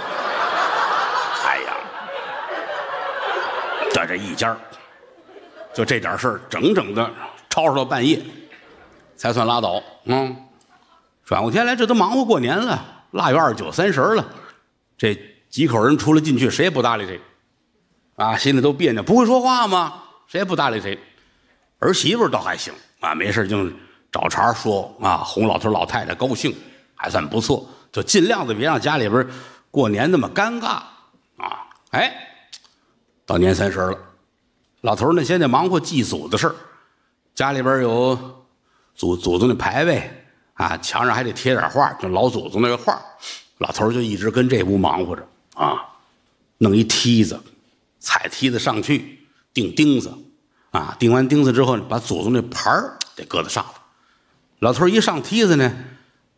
哎呀，在这一家就这点事儿，整整的吵吵到半夜。才算拉倒。嗯，转过天来，这都忙活过年了，腊月二十九、三十了，这几口人出来进去，谁也不搭理谁，啊，心里都别扭。不会说话吗？谁也不搭理谁。儿媳妇倒还行啊，没事就找茬说啊，哄老头老太太高兴，还算不错。就尽量的别让家里边过年那么尴尬啊。哎，到年三十了，老头呢现在忙活祭祖的事，家里边有。祖祖宗的牌位啊，墙上还得贴点画，就老祖宗那个画。老头就一直跟这屋忙活着啊，弄一梯子，踩梯子上去，钉钉子啊，钉完钉子之后呢，把祖宗那牌儿得搁在上头。老头一上梯子呢，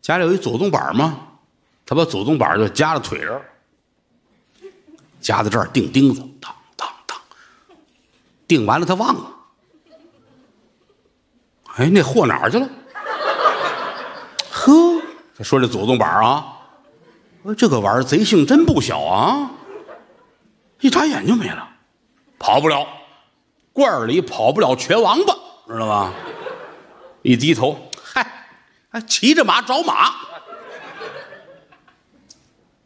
家里有一祖宗板嘛，他把祖宗板就夹在腿上，夹在这儿钉钉子，当当当，钉完了他忘了。哎，那货哪儿去了？呵，他说这祖宗板啊，这个玩意儿贼性真不小啊！一眨眼就没了，跑不了，罐里跑不了全王八，知道吧？一低头，嗨，还骑着马找马，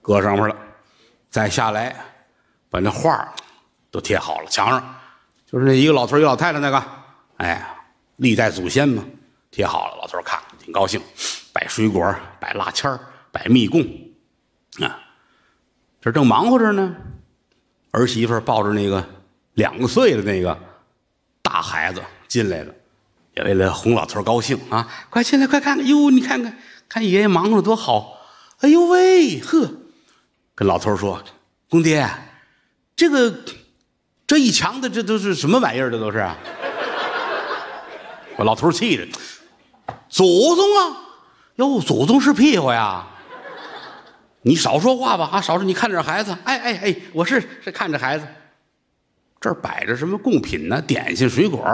搁上面了，再下来，把那画都贴好了，墙上就是那一个老头一老太太那个，哎。历代祖先嘛，贴好了，老头看挺高兴，摆水果，摆蜡签摆蜜供，啊，这正忙活着呢，儿媳妇抱着那个两岁的那个大孩子进来了，也为了哄老头高兴啊，快进来，快看看，哟，你看看，看爷爷忙活的多好，哎呦喂，呵，跟老头说，公爹，这个这一墙的这都是什么玩意儿？这都是。把老头气的，祖宗啊！哟，祖宗是屁股呀！你少说话吧，啊，少说！你看着孩子，哎哎哎，我是是看着孩子。这儿摆着什么贡品呢？点心、水果，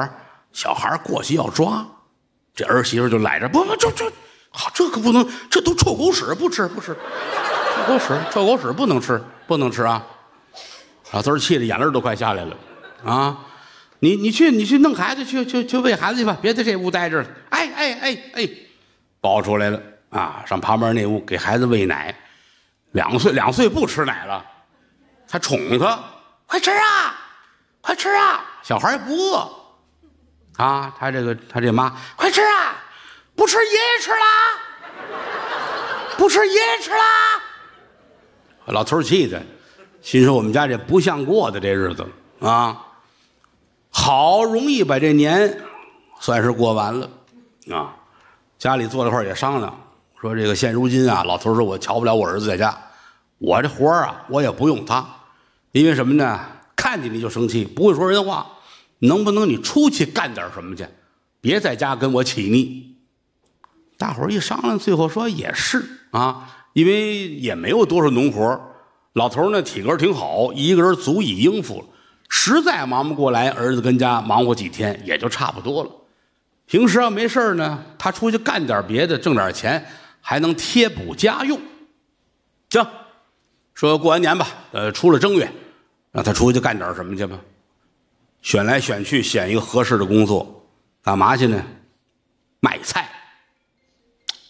小孩过去要抓，这儿媳妇就赖着，不不，这这好，这可不能，这都臭狗屎，不吃不吃，臭狗屎，臭狗屎不能吃，不能吃啊！老头气的眼泪都快下来了，啊！你你去你去弄孩子去去去喂孩子去吧，别在这屋待着了。哎哎哎哎，抱出来了啊！上旁边那屋给孩子喂奶，两岁两岁不吃奶了，还宠他，快吃啊，快吃啊！小孩也不饿啊，他这个他这妈快吃啊，不吃爷爷吃啦，不吃爷爷吃啦。老头气的，心说我们家这不像过的这日子啊。好容易把这年算是过完了，啊，家里坐一块儿也商量，说这个现如今啊，老头说我瞧不了我儿子在家，我这活儿啊我也不用他，因为什么呢？看见你就生气，不会说人话，能不能你出去干点什么去，别在家跟我起腻。大伙儿一商量，最后说也是啊，因为也没有多少农活老头呢体格挺好，一个人足以应付了。实在忙不过来，儿子跟家忙活几天也就差不多了。平时要没事呢，他出去干点别的，挣点钱，还能贴补家用。行，说过完年吧，呃，出了正月，让他出去干点什么去吧。选来选去，选一个合适的工作，干嘛去呢？卖菜。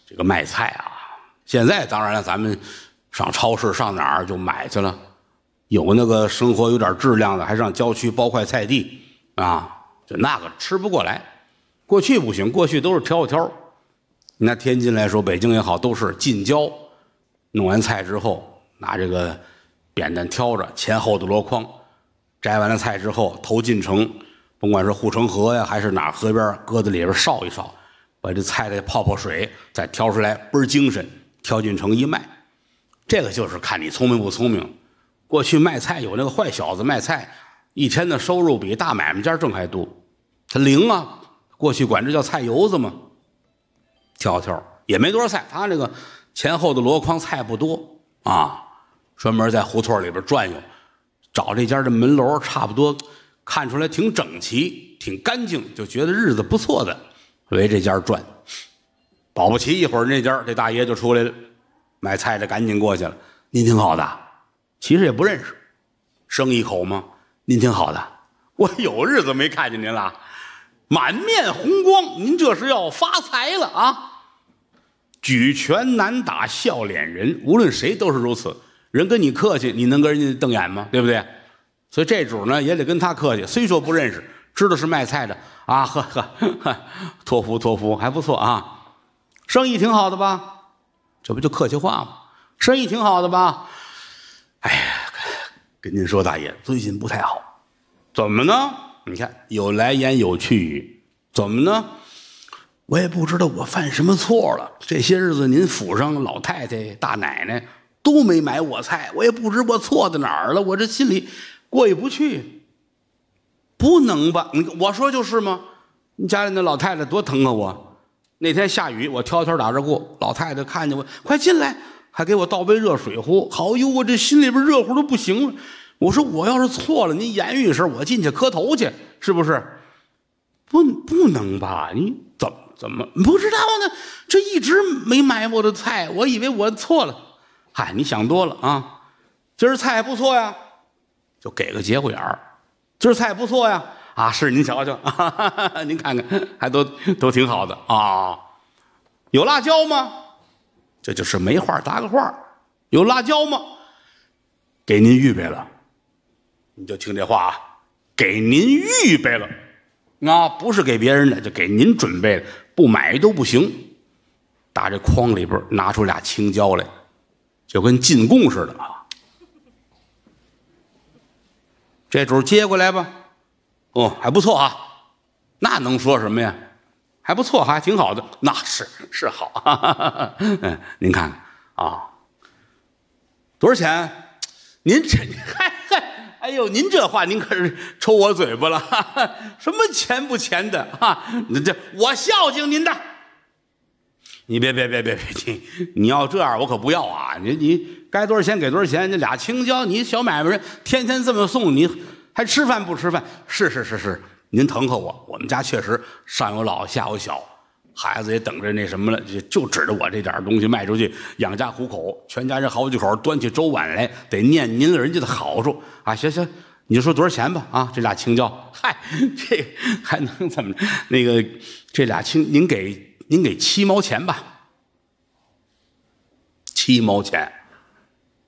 这个卖菜啊，现在当然了，咱们上超市上哪儿就买去了。有那个生活有点质量的，还上郊区包块菜地，啊，就那个吃不过来。过去不行，过去都是挑挑。拿天津来说，北京也好，都是近郊。弄完菜之后，拿这个扁担挑着，前后的箩筐，摘完了菜之后，投进城，甭管是护城河呀，还是哪河边，搁在里边烧一烧，把这菜再泡泡水，再挑出来，倍儿精神，挑进城一卖。这个就是看你聪明不聪明。过去卖菜有那个坏小子卖菜，一天的收入比大买卖家挣还多，他灵啊。过去管这叫菜油子嘛，挑挑也没多少菜，他这个前后的箩筐菜不多啊，专门在胡同里边转悠，找这家的门楼差不多看出来挺整齐、挺干净，就觉得日子不错的，围这家转。保不齐一会儿那家这大爷就出来了，买菜的赶紧过去了。您挺好的，其实也不认识，生一口吗？您挺好的，我有日子没看见您了。满面红光，您这是要发财了啊！举拳难打笑脸人，无论谁都是如此。人跟你客气，你能跟人家瞪眼吗？对不对？所以这主呢也得跟他客气。虽说不认识，知道是卖菜的啊，呵呵，托福托福还不错啊，生意挺好的吧？这不就客气话吗？生意挺好的吧？哎呀，跟您说，大爷最近不太好，怎么呢？你看，有来言有去语，怎么呢？我也不知道我犯什么错了。这些日子您府上老太太、大奶奶都没买我菜，我也不知我错在哪儿了。我这心里过意不去。不能吧？你我说就是吗？你家里那老太太多疼啊！我那天下雨，我挑挑打着过，老太太看见我，快进来，还给我倒杯热水壶。好哟，我这心里边热乎的不行了。我说我要是错了，您言语一声，我进去磕头去，是不是？不，不能吧？你怎么怎么不知道呢？这一直没买我的菜，我以为我错了。嗨，你想多了啊！今儿菜不错呀，就给个节骨眼儿。今儿菜不错呀，啊，是您瞧瞧，哈 [LAUGHS] 哈您看看，还都都挺好的啊。有辣椒吗？这就是没话搭个话。有辣椒吗？给您预备了。你就听这话啊，给您预备了，啊，不是给别人的，就给您准备的，不买都不行。打这筐里边拿出俩青椒来，就跟进贡似的啊。这主接过来吧，哦，还不错啊，那能说什么呀？还不错，还挺好的，那是是好。[LAUGHS] 嗯，您看啊，多少钱？您这 [LAUGHS] 嗨嗨。哎呦，您这话您可是抽我嘴巴了，哈 [LAUGHS] 哈什么钱不钱的啊？这我孝敬您的，你别别别别别，你你要这样我可不要啊！你你该多少钱给多少钱，这俩青椒，你小买卖人天天这么送，你还吃饭不吃饭？是是是是，您疼和我，我们家确实上有老下有小。孩子也等着那什么了，就就指着我这点东西卖出去养家糊口，全家人好几口端起粥碗来，得念您人家的好处啊！行行，你就说多少钱吧啊！这俩青椒，嗨，这还能怎么？那个这俩青，您给您给七毛钱吧，七毛钱。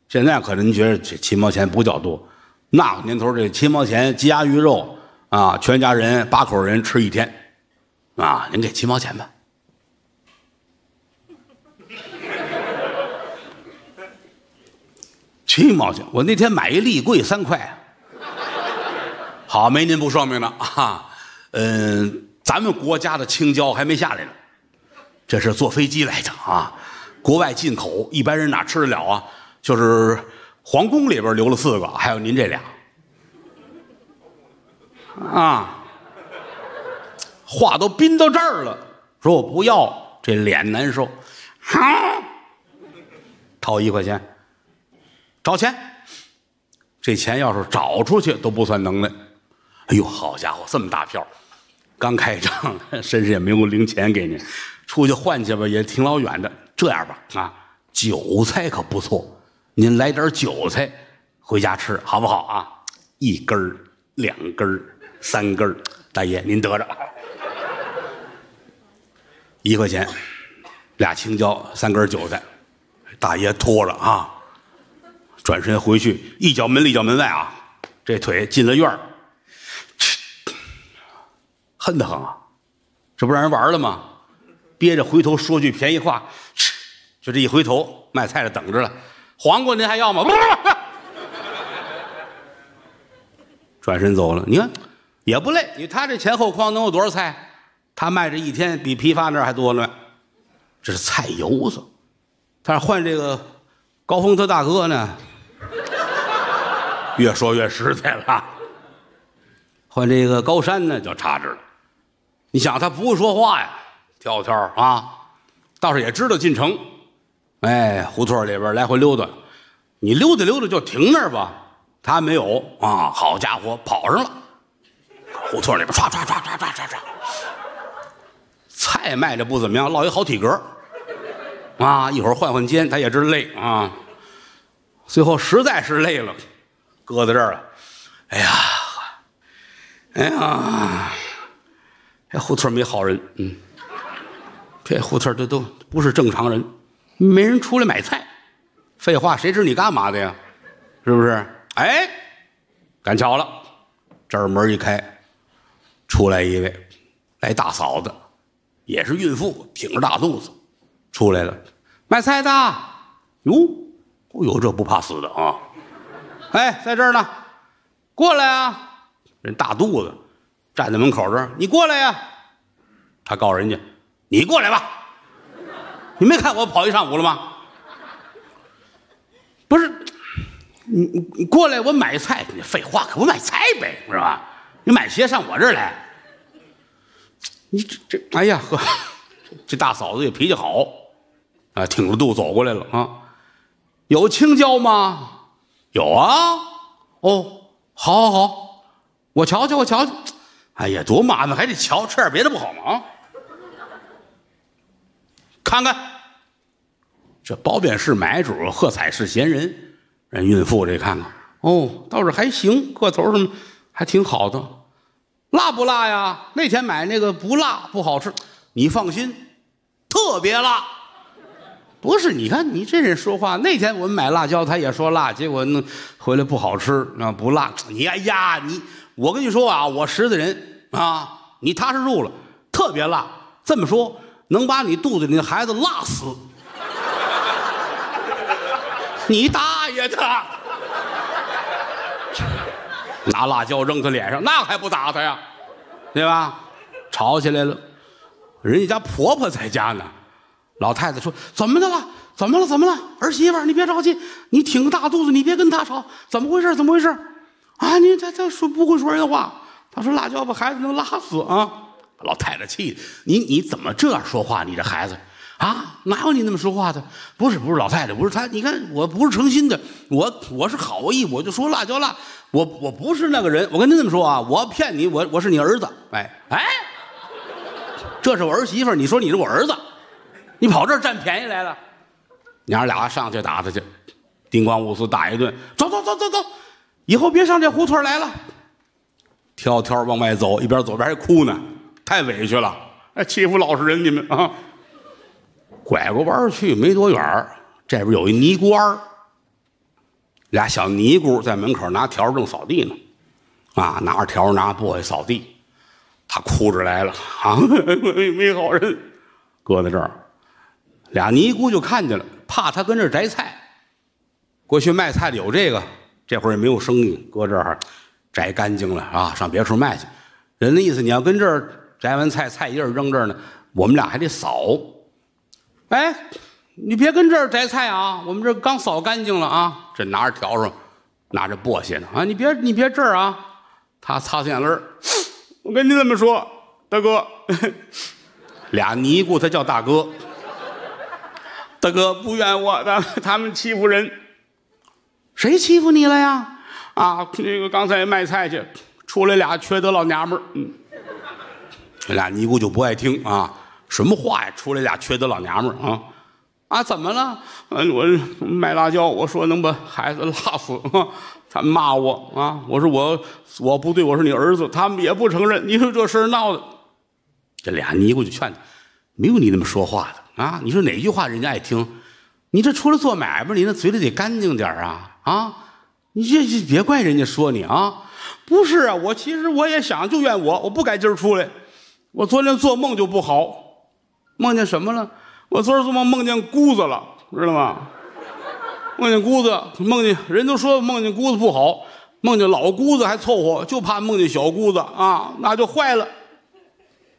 现在可能您觉得这七毛钱不叫多，那个年头这七毛钱鸡鸭鱼肉啊，全家人八口人吃一天啊，您给七毛钱吧。[LAUGHS] 七毛钱，我那天买一立柜三块。好，没您不说明的啊。嗯，咱们国家的青椒还没下来呢，这是坐飞机来的啊，国外进口，一般人哪吃得了啊？就是皇宫里边留了四个，还有您这俩。啊，话都宾到这儿了，说我不要，这脸难受。好，掏一块钱。找钱，这钱要是找出去都不算能耐。哎呦，好家伙，这么大票，刚开张，[LAUGHS] 身上也没有零钱给您，出去换去吧，也挺老远的。这样吧，啊，韭菜可不错，您来点韭菜回家吃好不好啊？一根儿、两根儿、三根儿，大爷您得着，一块钱，俩青椒，三根韭菜，大爷拖着啊。转身回去，一脚门里一脚门外啊！这腿进了院儿，恨得很啊！这不让人玩了吗？憋着回头说句便宜话，就这一回头，卖菜的等着了。黄瓜您还要吗？转身走了。你看也不累，你他这前后筐能有多少菜？他卖这一天比批发那还多呢。这是菜油子，他换这个。高峰他大哥呢，越说越实在了。换这个高山呢，就差着了。你想他不会说话呀，跳跳啊，倒是也知道进城。哎，胡同里边来回溜达，你溜达溜达就停那儿吧。他没有啊，好家伙，跑上了。胡同里边唰唰唰唰唰唰唰，菜卖的不怎么样，落一好体格啊，一会儿换换肩，他也知累啊。最后实在是累了，搁在这儿了。哎呀，哎呀，这胡同没好人，嗯，这胡同这都不是正常人，没人出来买菜。废话，谁知你干嘛的呀？是不是？哎，赶巧了，这儿门一开，出来一位，来大嫂子，也是孕妇，挺着大肚子出来了，卖菜的。哟，哦呦，这不怕死的啊！哎，在这儿呢，过来啊！人大肚子站在门口这儿，你过来呀！他告诉人家，你过来吧。你没看我跑一上午了吗？不是，你你你过来，我买菜。你废话，可不买菜呗，是吧？你买鞋上我这儿来。你这这，哎呀呵，这大嫂子也脾气好，啊，挺着肚走过来了啊。有青椒吗？有啊。哦，好，好，好，我瞧瞧，我瞧瞧。哎呀，多麻烦，还得瞧，吃点别的不好吗？啊，看看，这褒贬是买主，喝彩是闲人。人孕妇这看看，哦，倒是还行，个头什么还挺好的。辣不辣呀？那天买那个不辣，不好吃。你放心，特别辣。不是，你看你这人说话，那天我们买辣椒，他也说辣，结果弄回来不好吃，那不辣。你哎呀，你我跟你说啊，我识的人啊，你踏实住了，特别辣。这么说，能把你肚子里的孩子辣死。你大爷的！拿辣椒扔他脸上，那还不打他呀？对吧？吵起来了，人家家婆婆在家呢。老太太说：“怎么的了？怎么了？怎么了？儿媳妇，你别着急，你挺个大肚子，你别跟他吵。怎么回事？怎么回事？啊，你这这说不会说人话。他说辣椒把孩子能辣死啊！老太太气的，你你怎么这样说话？你这孩子啊，哪有你那么说话的？不是不是，老太太不是他，你看我不是诚心的，我我是好意，我就说辣椒辣，我我不是那个人。我跟您这么说啊，我骗你，我我是你儿子。哎哎，这是我儿媳妇，你说你是我儿子。”你跑这儿占便宜来了，娘俩上去打他去，叮咣五四打一顿，走走走走走，以后别上这胡同来了。挑挑往外走，一边走边还哭呢，太委屈了，哎，欺负老实人你们啊！拐过弯去没多远这边有一尼姑庵俩小尼姑在门口拿条正扫地呢，啊，拿着笤帚拿簸箕扫地，他哭着来了啊，[LAUGHS] 没好人，搁在这儿。俩尼姑就看见了，怕他跟这儿摘菜。过去卖菜的有这个，这会儿也没有生意，搁这儿摘干净了啊，上别处卖去。人的意思，你要跟这儿摘完菜，菜叶扔这儿呢，我们俩还得扫。哎，你别跟这儿摘菜啊，我们这刚扫干净了啊。这拿着笤帚，拿着簸箕呢啊，你别你别这儿啊。他擦擦眼泪我跟你这么说，大哥，俩尼姑他叫大哥。大哥不怨我的，他们欺负人。谁欺负你了呀？啊，那个刚才卖菜去，出来俩缺德老娘们儿。嗯，这俩尼姑就不爱听啊，什么话呀？出来俩缺德老娘们儿啊！啊，怎么了？嗯，我卖辣椒，我说能把孩子辣死，他骂我啊！我说我我不对，我是你儿子，他们也不承认。你说这事儿闹的，这俩尼姑就劝他，没有你那么说话的。啊，你说哪句话人家爱听？你这出来做买卖，你那嘴里得干净点啊！啊，你这这别怪人家说你啊！不是啊，我其实我也想，就怨我，我不该今儿出来。我昨天做梦就不好，梦见什么了？我昨儿做梦梦见姑子了，知道吗？梦见姑子，梦见人都说梦见姑子不好，梦见老姑子还凑合，就怕梦见小姑子啊，那就坏了。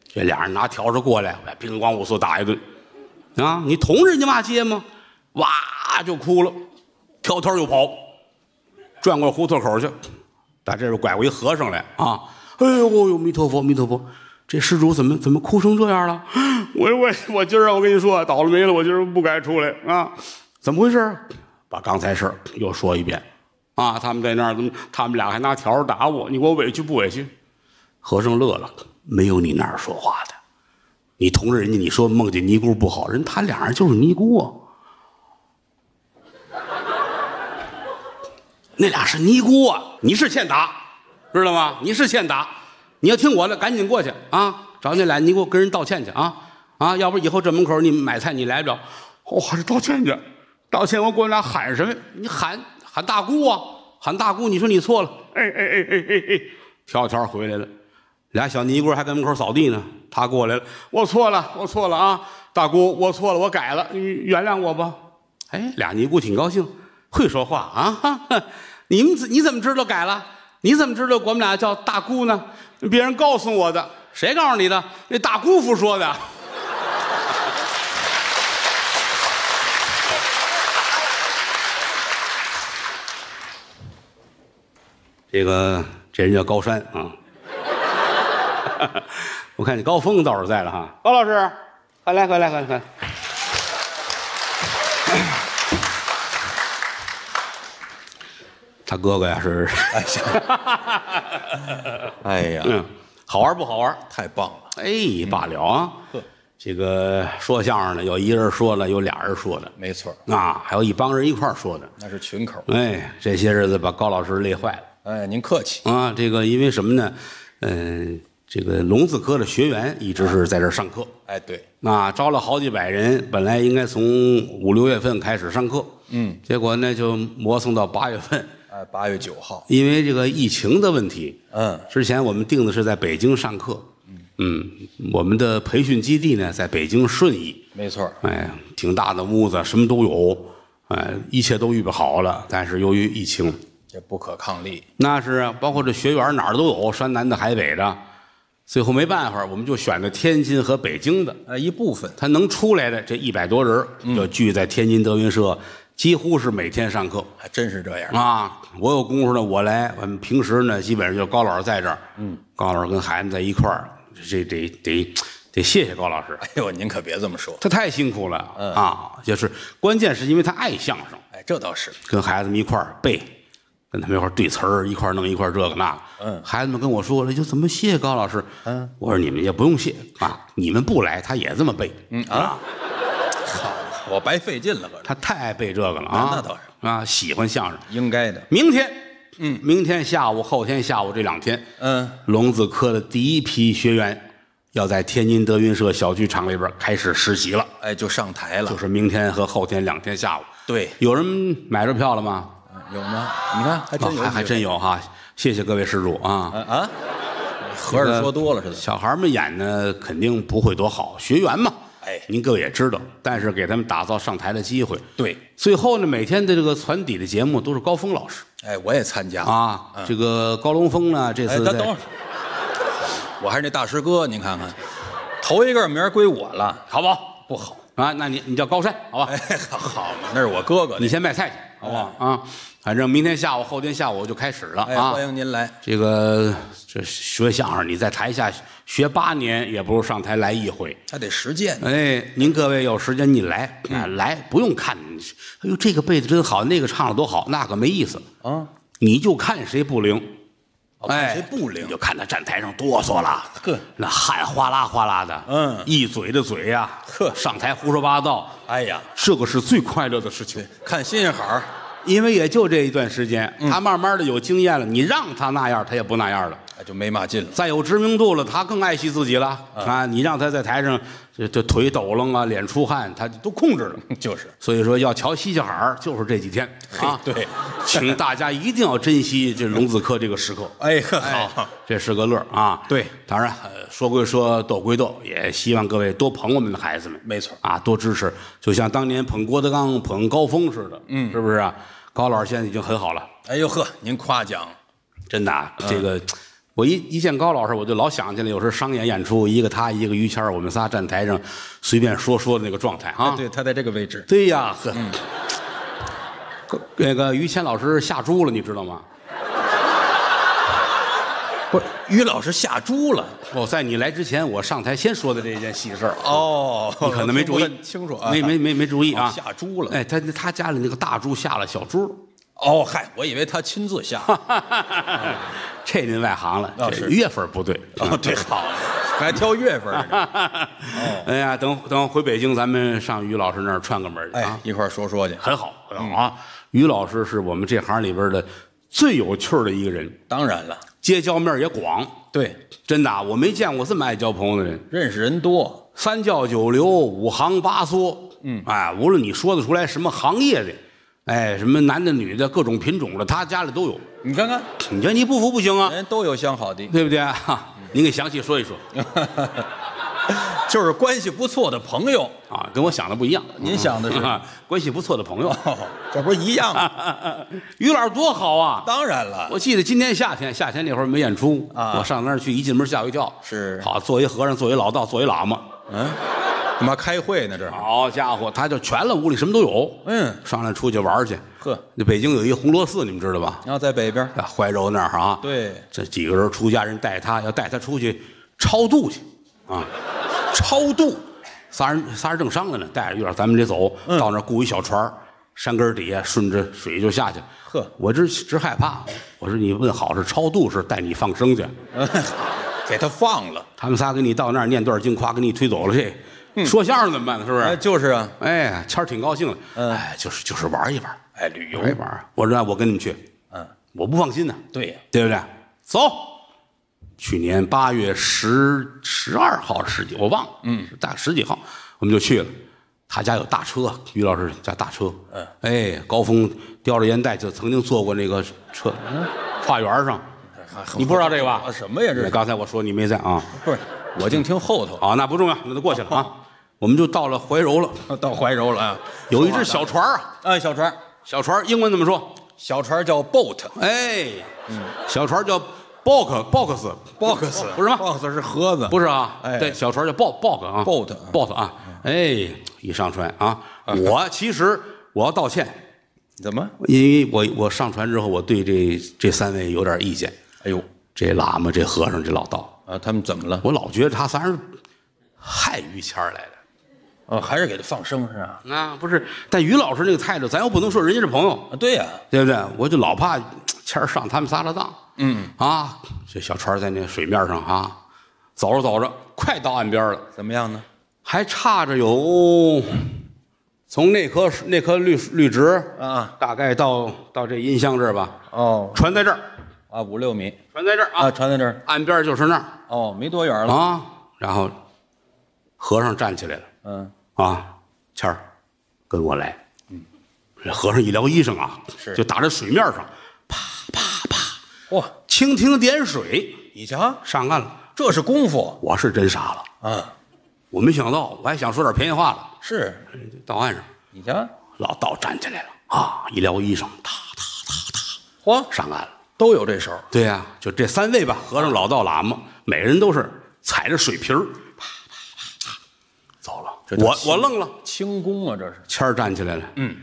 这俩人拿笤帚过来，叮咣五四打一顿。啊，你同人家骂街吗？哇，就哭了。挑头就跑，转过胡同口去，打这边拐过一和尚来啊！哎呦哎呦，弥陀佛，弥陀佛！这施主怎么怎么哭成这样了？我我我今儿我跟你说倒了霉了，我今儿不该出来啊！怎么回事？把刚才事儿又说一遍啊！他们在那儿怎么？他们俩还拿条打我，你给我委屈不委屈？和尚乐了，没有你那样说话的。你同着人家，你说梦见尼姑不好，人他俩人就是尼姑啊。那俩是尼姑啊，你是欠打，知道吗？你是欠打，你要听我的，赶紧过去啊，找那俩你给我跟人道歉去啊啊！要不以后这门口你买菜你来不了，我还是道歉去，道歉我过来喊什么？你喊喊大姑啊，喊大姑！你说你错了，哎哎哎哎哎哎，跳跳回来了，俩小尼姑还跟门口扫地呢，他过来了，我错了，我错了啊，大姑，我错了，我改了，你原谅我吧。哎，俩尼姑挺高兴。会说话啊！[LAUGHS] 你们你怎么知道改了？你怎么知道我们俩叫大姑呢？别人告诉我的。谁告诉你的？那大姑父说的。[LAUGHS] 这个这人叫高山啊。[LAUGHS] 我看你高峰倒是在了哈，高老师，快来快来快来快来。他哥哥呀是，哎呀，嗯，好玩不好玩？太棒了！哎，罢了啊。这个说相声的有一人说的，有俩人说的，没错，啊，还有一帮人一块儿说的。那是群口。哎，这些日子把高老师累坏了哎，您客气。啊。这个因为什么呢？嗯，这个龙字科的学员一直是在这儿上课，哎，对，啊，招了好几百人，本来应该从五六月份开始上课，嗯，结果呢就磨蹭到八月份，哎，八月九号，因为这个疫情的问题，嗯，之前我们定的是在北京上课，嗯，我们的培训基地呢在北京顺义，没错，哎，挺大的屋子，什么都有，哎，一切都预备好了，但是由于疫情，这不可抗力。那是啊，包括这学员哪儿都有，山南的、海北的，最后没办法，我们就选的天津和北京的，哎，一部分，他能出来的这一百多人就聚在天津德云社，几乎是每天上课还真是这样。啊。我有功夫呢，我来；我们平时呢，基本上就高老师在这儿，嗯，高老师跟孩子在一块儿，这得得得谢谢高老师，哎呦，您可别这么说。他太辛苦了啊！就是关键是因为他爱相声，哎，这倒是。跟孩子们一块儿背，跟他们一块儿对词儿，一块儿弄一块儿这个那个。嗯孩子们跟我说了，就怎么谢高老师？嗯，我说你们也不用谢啊，你们不来他也这么背。嗯啊，好，我白费劲了，可是。他太爱背这个了啊！那倒是啊，喜欢相声。应该的。明天，嗯，明天下午、后天下午这两天，嗯，龙子科的第一批学员要在天津德云社小剧场里边开始实习了，哎，就上台了。就是明天和后天两天下午。对，有人买着票了吗？有吗？你看，还真有，哦还还真有哈！谢谢各位施主啊！啊啊！合着说多了似的。小孩们演呢，肯定不会多好，学员嘛。哎您各位也知道，但是给他们打造上台的机会。对，最后呢，每天的这个攒底的节目都是高峰老师哎，我也参加。啊。这个高龙峰呢，这哎，次在等等会儿，[LAUGHS] 我还是那大师哥，您看看，头一个名儿归我了，好不好？不好。啊，那你你叫高山，好吧？哎，好嘛，那是我哥哥。你先卖菜去，好不好？啊，反正明天下午、后天下午就开始了哎，啊。欢迎您来。这个这学相声，你在台下学八年，也不如上台来一回。他得实践。哎，您各位有时间你来。啊，来不用看，哎呦这个背的真好，那个唱的多好，那个没意思，啊，你就看谁不灵，哦哎，谁不灵。你就看他站台上哆嗦了，呵，那汗哗啦哗啦的，嗯。一嘴的嘴呀，呵。上台胡说八道，哎呀，这个是最快乐的事情，看新鲜好儿，因为也就这一段时间，嗯。他慢慢的有经验了，你让他那样，他也不那样了。哎，就没嘛劲了。再有知名度了，他更爱惜自己了啊！你让他在台上这这腿抖楞啊，脸出汗，他都控制了。[LAUGHS] 就是，所以说要瞧西西海儿，就是这几天啊。嘿对，[LAUGHS] 请大家一定要珍惜这龙子科这个时刻。[LAUGHS] 哎好，，这是个乐儿啊。对，当然呃说归说，斗归斗，也希望各位多捧我们的孩子们。没错啊，多支持，就像当年捧郭德纲、捧高峰似的，嗯，是不是啊？高老师现在已经很好了。哎呦呵，您夸奖，真的啊，嗯这个我一一见高老师，我就老想起来，有时候商演演出，一个他，一个于谦儿我们仨站台上随便说说的那个状态啊。哎对，他在这个位置，对呀，呵，那个于谦老师下猪了，你知道吗？[LAUGHS] 不是于老师下猪了。哦，在你来之前，我上台先说的这件喜事儿，哦，你可能没注意，[LAUGHS] 清楚啊，没没没没注意啊，哦下猪了。哎，他他家里那个大猪下了小猪，哦，嗨，我以为他亲自下。[LAUGHS] 这您外行了，这月份不对。哦，对，好，还挑月份儿呢。[LAUGHS] 哎呀，等等回北京，咱们上于老师那儿串个门儿去哎啊，，一块儿说说去。很好很好啊。于老师是我们这行里边的最有趣儿的一个人，当然了，结交面儿也广，对，真的啊，我没见过这么爱交朋友的人。认识人多。三教九流，五行八作，嗯，哎，无论你说得出来什么行业的，哎，什么男的女的，各种品种的，他家里都有。你看看，你这你不服不行啊，人都有相好的，对不对啊？您给详细说一说 [LAUGHS] 就是关系不错的朋友。啊，跟我想的不一样。您想的是啊关系不错的朋友，哦，这不是一样吗？于老师多好啊！当然了，我记得今年夏天，夏天那会儿没演出啊我上那儿去，一进门吓我一跳。是好，做一和尚，做一老道，做一喇嘛。嗯，干嘛开会呢？这好家伙，他就全了，屋里什么都有。嗯上来出去玩去。呵，那北京有一红螺寺，你们知道吧？然后在北边怀柔那儿啊。对，这几个人出家人带他，要带他出去超度去啊，超度。仨人仨人正商量呢，带着于老师咱们得走，嗯到那儿雇一小船山根底下顺着水就下去。呵我这直害怕。我说你问好是超度是带你放生去，给他放了。他们仨给你到那儿念段经，夸给你推走了去。说相声怎么办呢？是不哎，是？就是啊，哎，谦儿挺高兴的。嗯哎，就是就是玩一玩，哎，旅游玩一玩。我说我跟你们去，嗯，我不放心呢。对呀，对不对？走。去年八月十十二号十几，我忘了，嗯，大概十几号，我们就去了。他家有大车，于老师家大车，嗯，哎，高峰叼着烟袋就曾经坐过那个车，花园上，你不知道这个吧啊？什么呀？这是刚才我说你没在啊，不是？我净听后头，啊，那不重要，那都过去了啊。[LAUGHS] 我们就到了怀柔了，[LAUGHS] 到怀柔了啊。[LAUGHS] 有一只小船儿啊，哎，小船，小船英文怎么说？小船叫 boat，哎，小船叫 box box box 不是吗 box 是盒子，不是啊，哎对，小船叫 boat boat 啊 boat boat 啊，哎，一上船啊，我其实我要道歉，怎么？因为我我上船之后，我对这这三位有点意见，哎呦，这喇嘛、这和尚、这老道，啊，他们怎么了？我老觉得他仨人害于谦儿来的。哦，还是给他放生是吧？啊，不是，但于老师那个态度，咱又不能说人家是朋友，啊，对呀，对不对？我就老怕谦儿上他们仨的当。嗯，啊，这小船在那水面上啊，走着走着，快到岸边了。怎么样呢？还差着有从那棵那棵绿绿植啊，大概到到这音箱这儿吧，哦，船在这儿，啊，五六米船在这儿啊，啊，船在这儿，岸边就是那儿哦，没多远了，啊。然后和尚站起来了嗯，啊，谦儿，跟我来。嗯，这和尚一撩衣裳啊，是就打在水面上，啪啪啪哇，蜻蜓点水你瞧，上岸了。这是功夫我是真傻了，啊，我没想到，我还想说点便宜话了。是，到岸上，你瞧，老道站起来了啊，一撩衣裳，踏踏嚯，上岸了。都有这手，对呀、就这三位吧，和尚、老道、喇嘛，每人都是踩着水瓶儿，啪啪啪啪走了。我这叫轻我愣了，轻功啊，这是，谦儿站起来了，嗯，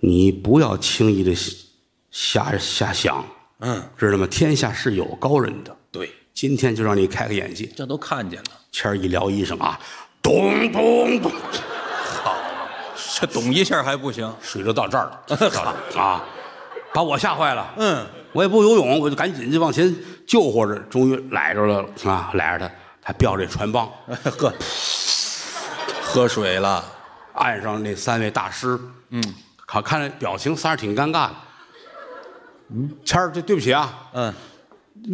你不要轻易的瞎瞎想，嗯，知道吗？天下是有高人的，对，今天就让你开开眼界。这都看见了，谦儿一撩衣裳啊，咚咚咚，这懂一下还不行，水就到这儿了，[LAUGHS] 到这儿啊，把我吓坏了。嗯，我也不游泳，我就赶紧就往前救活着，终于来着了啊，来着他，他吊着船帮，[LAUGHS] 喝，喝水了，岸上那三位大师，嗯，看看这表情，仨人挺尴尬的。嗯，谦儿，对对不起啊，嗯，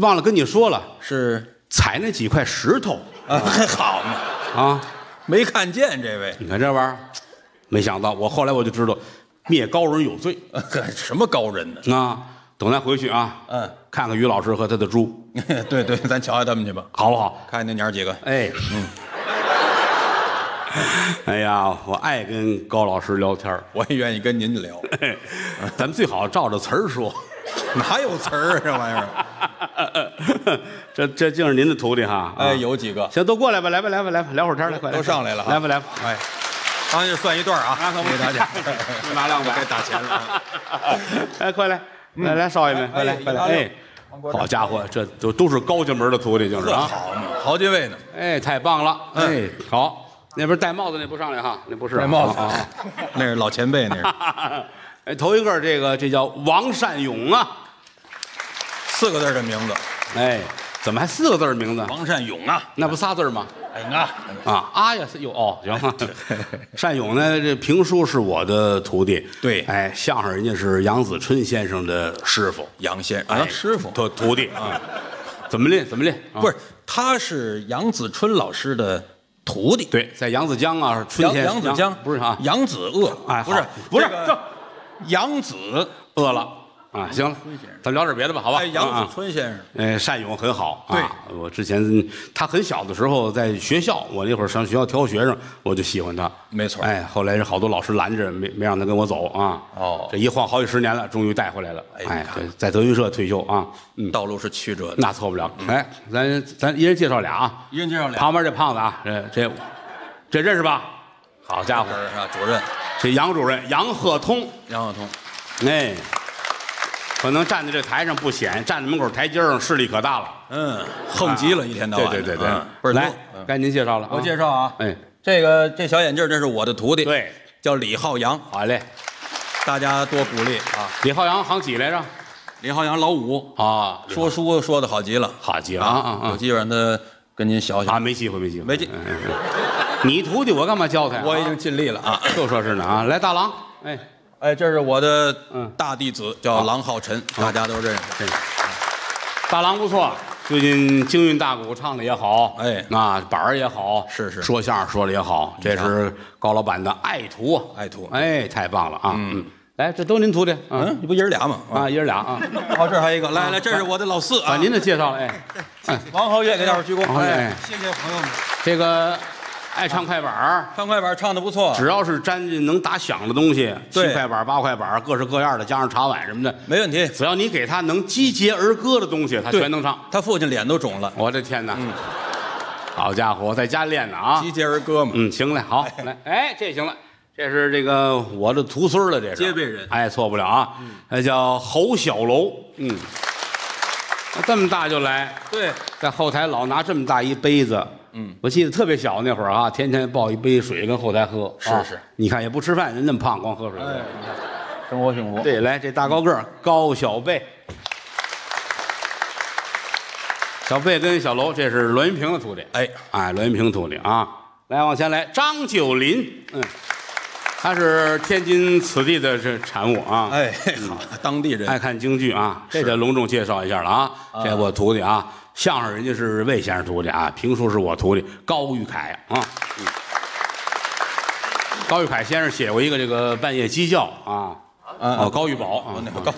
忘了跟你说了，是，踩那几块石头。啊，[LAUGHS] 好嘛，啊，没看见这位，你看这玩意儿，没想到，我后来我就知道，灭高人有罪。呵 [LAUGHS] 什么高人呢？啊。等咱回去啊，嗯，看看于老师和他的猪，[LAUGHS] 对对，咱瞧瞧他们去吧，好不好？看看那娘儿几个，哎，嗯，[LAUGHS] 哎呀，我爱跟高老师聊天儿。我也愿意跟您聊，嘿 [LAUGHS] 咱们最好照着词儿说。哪有词儿啊这玩意儿？这这竟是您的徒弟哈？啊。哎，有几个，行，都过来吧，来吧，来吧，来吧，聊会儿天儿来，快来，都上来了哈。来吧，来吧。哎，当就算一段啊，可不给大家，拿两百该打钱了。啊。哎，快来，来来，少爷们，快来，快来！哎，好家伙，这都都是高家门的徒弟，就是啊。好嘛，好几位呢。哎，太棒了！哎，好，那边戴帽子那不上来哈，那不是戴帽子啊。[LAUGHS] 那是老前辈，那是啊 [LAUGHS] 哎，头一个这个这叫王善勇啊，四个字的名字，哎，怎么还四个字儿名字？王善勇啊。那不仨字吗？哎啊，啊。啊呀，是有哦，行。[LAUGHS] 善勇呢，这评书是我的徒弟，对。哎，相声人家是杨子春先生的师傅，杨先哎啊，师傅。徒徒弟。啊，怎么练怎么练？啊。不是，他是杨子春老师的徒弟。对，在杨子江啊，春杨天杨子江。不是啊，杨子饿，哎，不是好不是这这杨子，饿了啊，行了，咱聊点别的吧，好吧？哎，杨啊子春先生，哎，善勇很好啊。对我之前他很小的时候在学校，我那会儿上学校挑学生，我就喜欢他。没错哎，后来是好多老师拦着，没没让他跟我走啊。哦这一晃好几十年了，终于带回来了。哎在德云社退休啊。嗯，道路是曲折的。那错不了。哎，咱咱一人介绍俩啊。一人介绍俩旁边这胖子啊，这这这认识吧？好家伙，是啊，主任这杨主任杨鹤通。杨鹤通，哎，可能站在这台上不显，站在门口台阶上势力可大了。嗯，横极了，一天到晚。对对对对不是来该您介绍了啊。我介绍啊，哎，这个这小眼镜这是我的徒弟，，对，叫李浩洋，好嘞。大家多鼓励啊。李浩洋行几来着？李浩洋老五，啊，说书说的好极了，好极了啊啊啊有机会让他跟您学学啊，。没机会，没机会，没机你徒弟我干嘛教他呀？我已经尽力了啊。就说是呢啊，来大郎，哎，哎，这是我的嗯。大弟子，叫郎浩辰，大家都认识。这大郎不错，最近京韵大鼓唱的也好，哎。那板儿也好，是是。说相声说的也好，这是高老板的爱徒啊，爱徒。哎，太棒了啊，嗯，来，这都您徒弟，啊嗯，你不爷儿俩吗？啊，爷儿俩啊，[LAUGHS] 哦，这还有一个，来来，这是我的老四啊，把您的介绍了，哎，哎，王浩月给大伙儿鞠躬。哎，谢谢朋友们。这个爱唱快板儿。唱快板唱的不错，只要是沾进能打响的东西，七对块板、八块板，各式各样的，加上茶碗什么的，没问题。只要你给他能击节而歌的东西，他对。全能唱。他父亲脸都肿了，我的天哪！好家伙，我在家练呢啊！集结而歌嘛。嗯，行嘞，好，来，哎，这行了，这是这个我的徒孙儿了，这是。接辈人。哎，错不了啊，那叫侯小楼，嗯，这么大就来，对，在后台老拿这么大一杯子，嗯，我记得特别小那会儿啊，天天抱一杯水跟后台喝，啊是。是，你看也不吃饭，人那么胖，光喝水。哎，生活幸福。对，来这大高个儿高小贝，小贝跟小楼，这是栾云平的徒弟。哎，哎，栾云平徒弟啊，来往前来，张九林，嗯，他是天津此地的这产物啊，哎，好，当地人。爱看京剧啊，这得隆重介绍一下了啊，这我徒弟啊，相声人家是魏先生徒弟啊，评书是我徒弟高玉凯啊，嗯。高玉凯先生写过一个这个半夜鸡叫啊，嗯哦，高玉宝啊，那个高，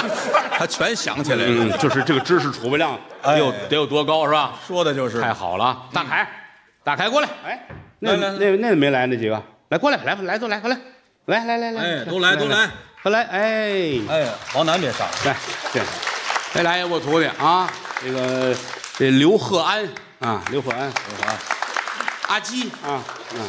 [LAUGHS] 他全想起来了，嗯，就是这个知识储备量哎。得有得有多高是吧？说的就是。太好了啊，大凯，大凯过来，哎，那来来那那没来那几个，来过来，来吧，来都来，快来，来来来来，哎都来都来，快来，哎，哎，王楠别上，来，对，再来我徒弟啊，这个这刘鹤安啊，刘鹤安，刘鹤安，阿基啊，嗯，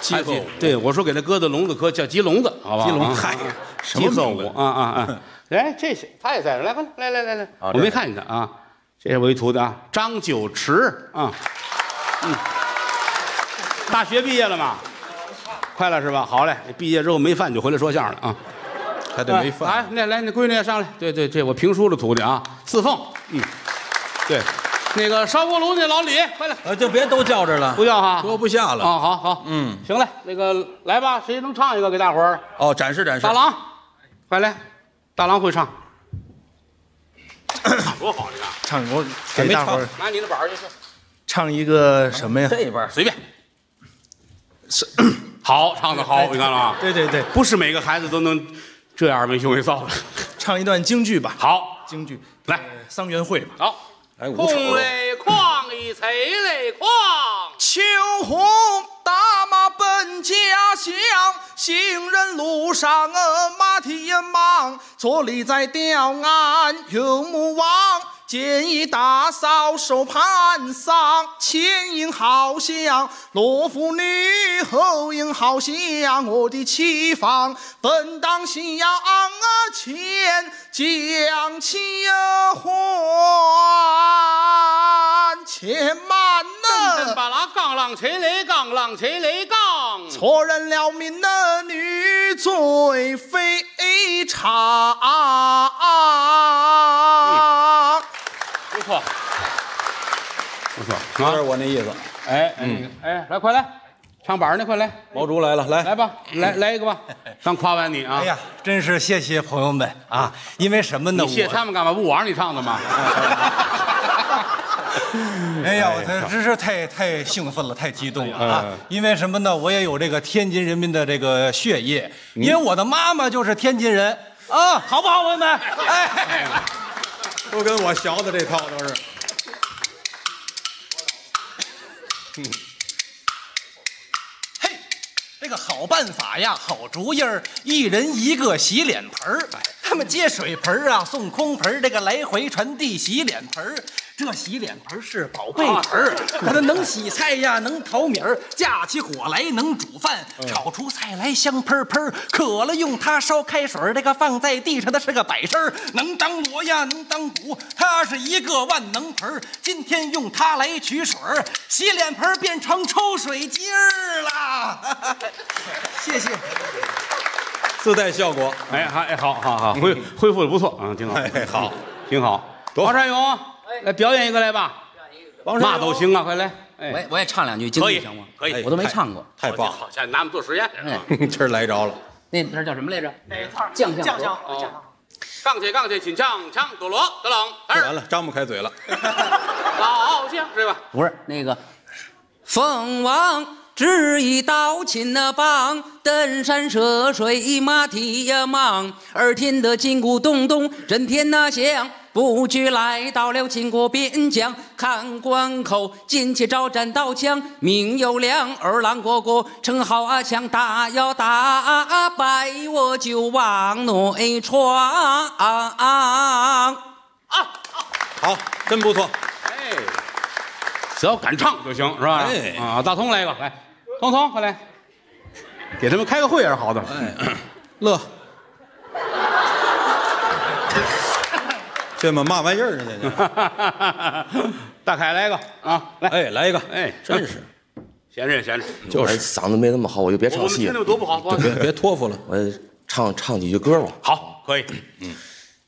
鸡鹤舞对我说给他搁在笼子科叫鸡笼子，好吧？鸡笼子嗨什鸡鹤么名字舞啊啊啊！[LAUGHS] 哎，这是他也在这儿，来快来来来来，啊我没看见他啊，这是我一徒弟啊，张九池啊，嗯，大学毕业了吗？快了是吧？好嘞，毕业之后没饭就回来说相声了啊。还得没饭。哎，那来那闺女也上来，对对，这我评书的徒弟啊，四凤，嗯，对，那个烧锅炉那老李，快来，呃，就别都叫着了，不要哈，搁不下了。啊，好好，嗯，行嘞，那个来吧，谁能唱一个给大伙儿？哦，展示展示。大郎，快来，大郎会唱，多好，你看，唱我还没唱给大伙儿拿你的板儿去，唱一个什么呀？这边随便，是 [COUGHS] 好，唱的好，你看了吗，对对对，不是每个孩子都能这样没羞没臊的，唱一段京剧吧。好，京剧来呃桑园会吧。好，来，五空丑。嘞哐一催嘞哐。秋红打马奔家乡，行人路上呃马蹄忙，坐立在吊鞍有木望。建议大嫂手盘桑，前影好像，罗妇女后影好像，我的妻房本当喜洋钱将妻还，且慢呐。错认了民的女罪非常。不错，不错有点啊！我那意思。哎，嗯，哎，来快来，唱板儿呢，快来，毛竹来了，来来吧，来 [LAUGHS] 来一个吧，刚夸完你啊哎！呀，真是谢谢朋友们啊！因为什么呢？你谢他们干嘛？不我让你唱的吗？[LAUGHS] 哎呀，我这真是太太兴奋了，太激动了啊！因为什么呢？我也有这个天津人民的这个血液，因为我的妈妈就是天津人啊，好不好，朋友们？哎，都跟我学的这套都是。嘿，这个好办法呀，好主意儿，一人一个洗脸盆儿。他们接水盆儿啊，送空盆儿，这个来回传递洗脸盆儿。这洗脸盆儿是宝贝盆儿，它能洗菜呀，能淘米儿，架起火来能煮饭，炒出菜来香喷喷儿。渴了用它烧开水儿，这个放在地上的是个摆设儿，能当锣呀，能当鼓，它是一个万能盆儿。今天用它来取水儿，洗脸盆儿变成抽水机儿啦！[LAUGHS] 谢谢。自带效果。哎，好，哎，好好好，恢恢复的不错啊，挺好，哎好，挺好。王善勇，来表演一个来吧，嘛都行啊，快来。哎，我也我也唱两句京可以剧行吗？可以我都没唱过。太棒了，好，现在拿我们做实验。哎，今儿来着了。那那叫什么来着？将相和。哦，杠起杠起，请锵锵，哆罗哆楞，儿，完了，张不开嘴了。[LAUGHS] 老将是吧？不是那个，凤王执一刀擒那棒，登山涉水马蹄呀忙，耳听得金鼓咚咚震天那响。不觉来到了秦国边疆，看关口金旗招展刀枪，命有良二郎哥哥称号阿强，打要打败我就往内闯。好，真不错。哎，只要敢唱就行，是吧？哎啊，大通来一个，来，通通快来，给他们开个会也是好的。乐。这么嘛玩意儿呢？这就 [LAUGHS] 大凯来一个啊，来，哎，来一个，哎，真是，闲着闲着，就是嗓子没那么好，我就别唱戏了我们听，多不好，别别托付了。我唱唱几句歌吧。好，可以。嗯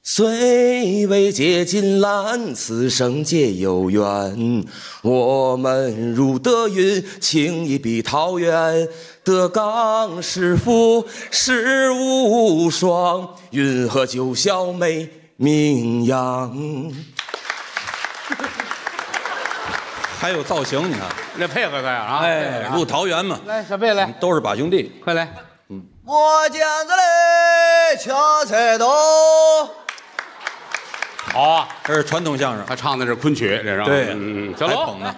虽未结金兰，此生皆有缘。我们如德云，情谊比桃源。德纲师傅世无双，云和九霄美名扬。[LAUGHS] 还有造型，你看，那配合他呀啊！哎，入桃园嘛，来，小贝来，都是把兄弟。快来。嗯我见着嘞，恰菜刀。好啊，这是传统相声，他唱的是昆曲，这是。对，嗯嗯，小捧的。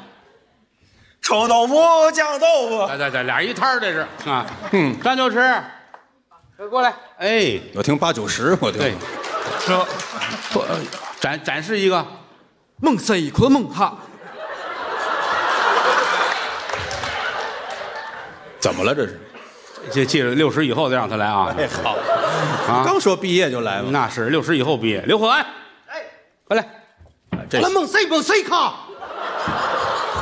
臭豆腐，酱豆腐。来来来，俩一摊儿，这是啊。嗯，张九池，快过来。哎，我听八九十，我听。对，说，呃展展示一个。梦塞一颗梦哈，怎么了？这是？这记着六十以后再让他来啊。哎，好，啊，刚说毕业就来了。那是六十以后毕业。刘鹤安，哎，快来。这梦塞梦塞卡。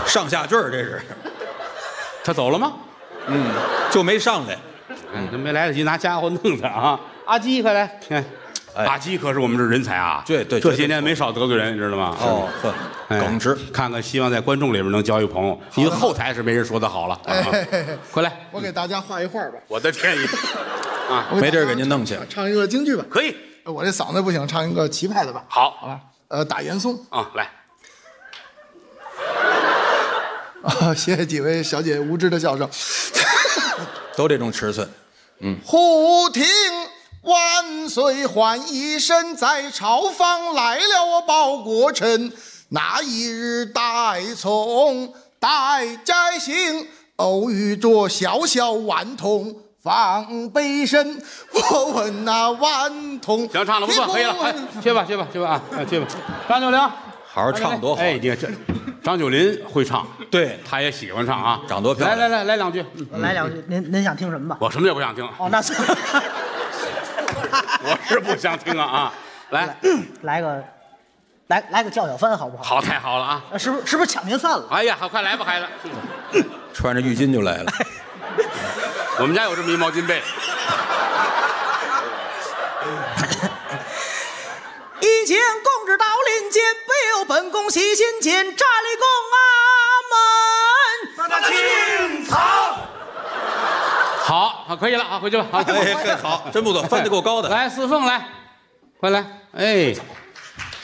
上下句儿，这是，他走了吗？嗯，就没上来。嗯，他没来得及拿家伙弄他啊。阿基，快来。看，哎阿基可是我们这人才啊。对对这些年没少得罪人，你知道吗？哦，呵，哎耿直。看看，希望在观众里边能交一朋友，因为后台是没人说的好了。啊快来，我给大家画一画吧，我的天爷！啊，我没地儿给您弄去唱一个京剧吧。可以，我这嗓子不行，唱一个齐派的吧。好好吧，呃，打严嵩啊，来，[LAUGHS] 啊，谢谢几位小姐无知的笑声。[LAUGHS] 都这种尺寸。嗯忽听万岁唤一声，在朝方来了我报国臣。那一日戴从戴摘星，偶遇着小小顽童放悲声。我问那顽童，行，唱了不错，可以了，哎去吧，去吧，去吧啊，哎去吧。张九龄，好好唱多好。哎，你看这张九龄会唱，对，他也喜欢唱啊，长多漂亮。来来来来两句，嗯来两句，您您想听什么吧？我什么也不想听，哦，那是 [LAUGHS] 我是不想听啊啊！来，来个来来个叫小帆好不好？好，太好了啊！啊，是不是是不是抢您饭了？哎呀，好，快来吧，孩子，[LAUGHS] 穿着浴巾就来了。[LAUGHS] 我们家有这么一毛巾被。一将公至到林间，备有本宫喜心间，站立宫啊门。那青草。好，好，可以了，好，回去吧，好，哎，好，真不错，翻得够高的。来，四凤来，快来，哎，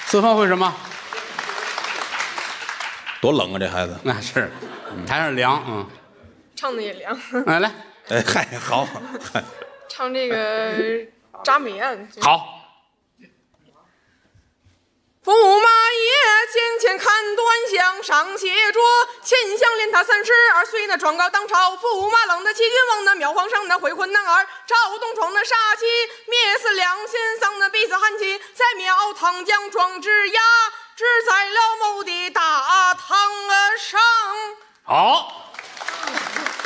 四凤会什么？多冷啊，这孩子。那是，台上凉，嗯，唱的也凉，来来，哎，嗨，好，嗨，唱这个扎美案。好，驸马爷前前看端详，上写着前相连他三十二岁，那状告当朝。驸马郎的齐君王，那庙皇上那悔婚男儿，赵东闯那杀气，灭死两先丧，那鼻子寒气，在庙堂将壮之牙，只在了某的大堂上。[LAUGHS] 好，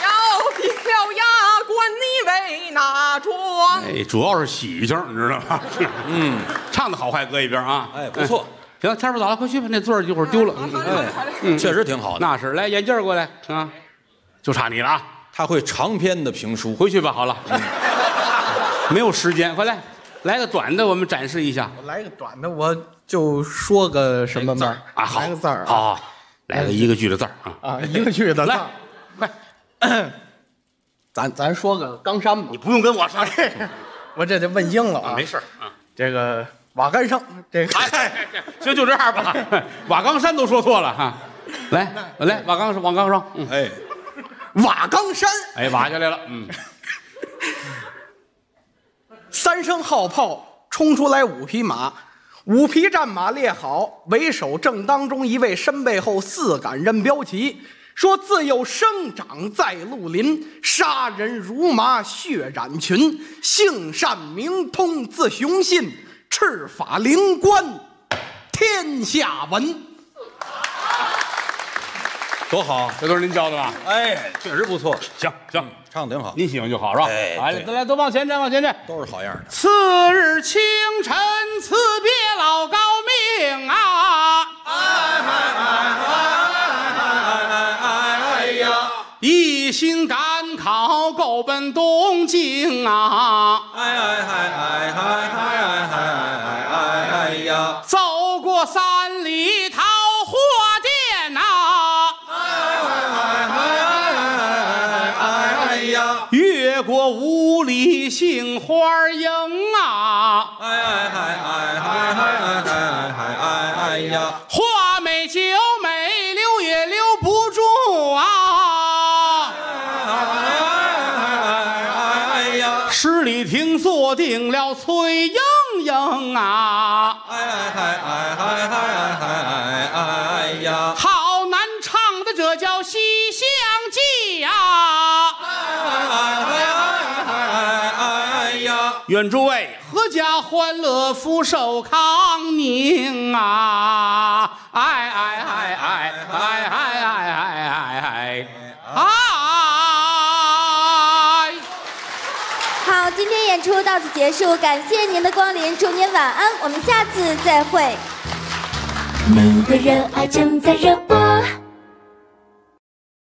要定了牙关，你为哪桩？哎，主要是喜庆，你知道吗？[LAUGHS] 嗯，唱的好坏搁一边啊，哎，不错。行，天不早了，快去吧，那座儿一会儿丢了。嗯哎，嗯确实挺好的。那是，来眼镜儿过来啊，就差你了啊，他会长篇的评书，回去吧，好了，嗯没有时间，快来，来个短的，我们展示一下我来个短的，我就说个什么字儿？啊，好，来个字儿啊。好，好来个一个句的字儿啊，啊，一个句的字来儿。，快，咱咱说个冈山吧。你不用跟我说，[LAUGHS] 我这得问应了啊。没事儿啊。这个瓦岗上，这个。哎，行，就这样吧。[LAUGHS] 瓦岗山都说错了哈。来，来，瓦岗瓦岗上，嗯，哎，瓦岗山，哎，瓦下来了，嗯，[LAUGHS] 三声号炮冲出来五匹马，五匹战马列好，为首正当中一位身背后四杆任标旗，说自幼生长在绿林，杀人如麻血染裙，性善名通字雄信，赤法灵官天下闻。多好！这都是您教的吧？哎，确实不错，行行，唱的挺好，您喜欢就好，是吧？哎来，对来来，都往前站，往前站。都是好样的。次日清晨，辞别老高命啊哎哎哎哎哎哎哎哎呀！一心赶考，够奔东京啊！走过定了崔莺莺啊！哎哎哎哎哎哎哎哎呀！好难唱的，这叫《西厢记》啊！哎哎哎哎哎哎哎哎呀！愿诸位阖家欢乐，福寿康宁啊！哎哎哎哎哎哎哎哎哎！演出到此结束，感谢您的光临，祝您晚安，我们下次再会。你的热爱正在热播。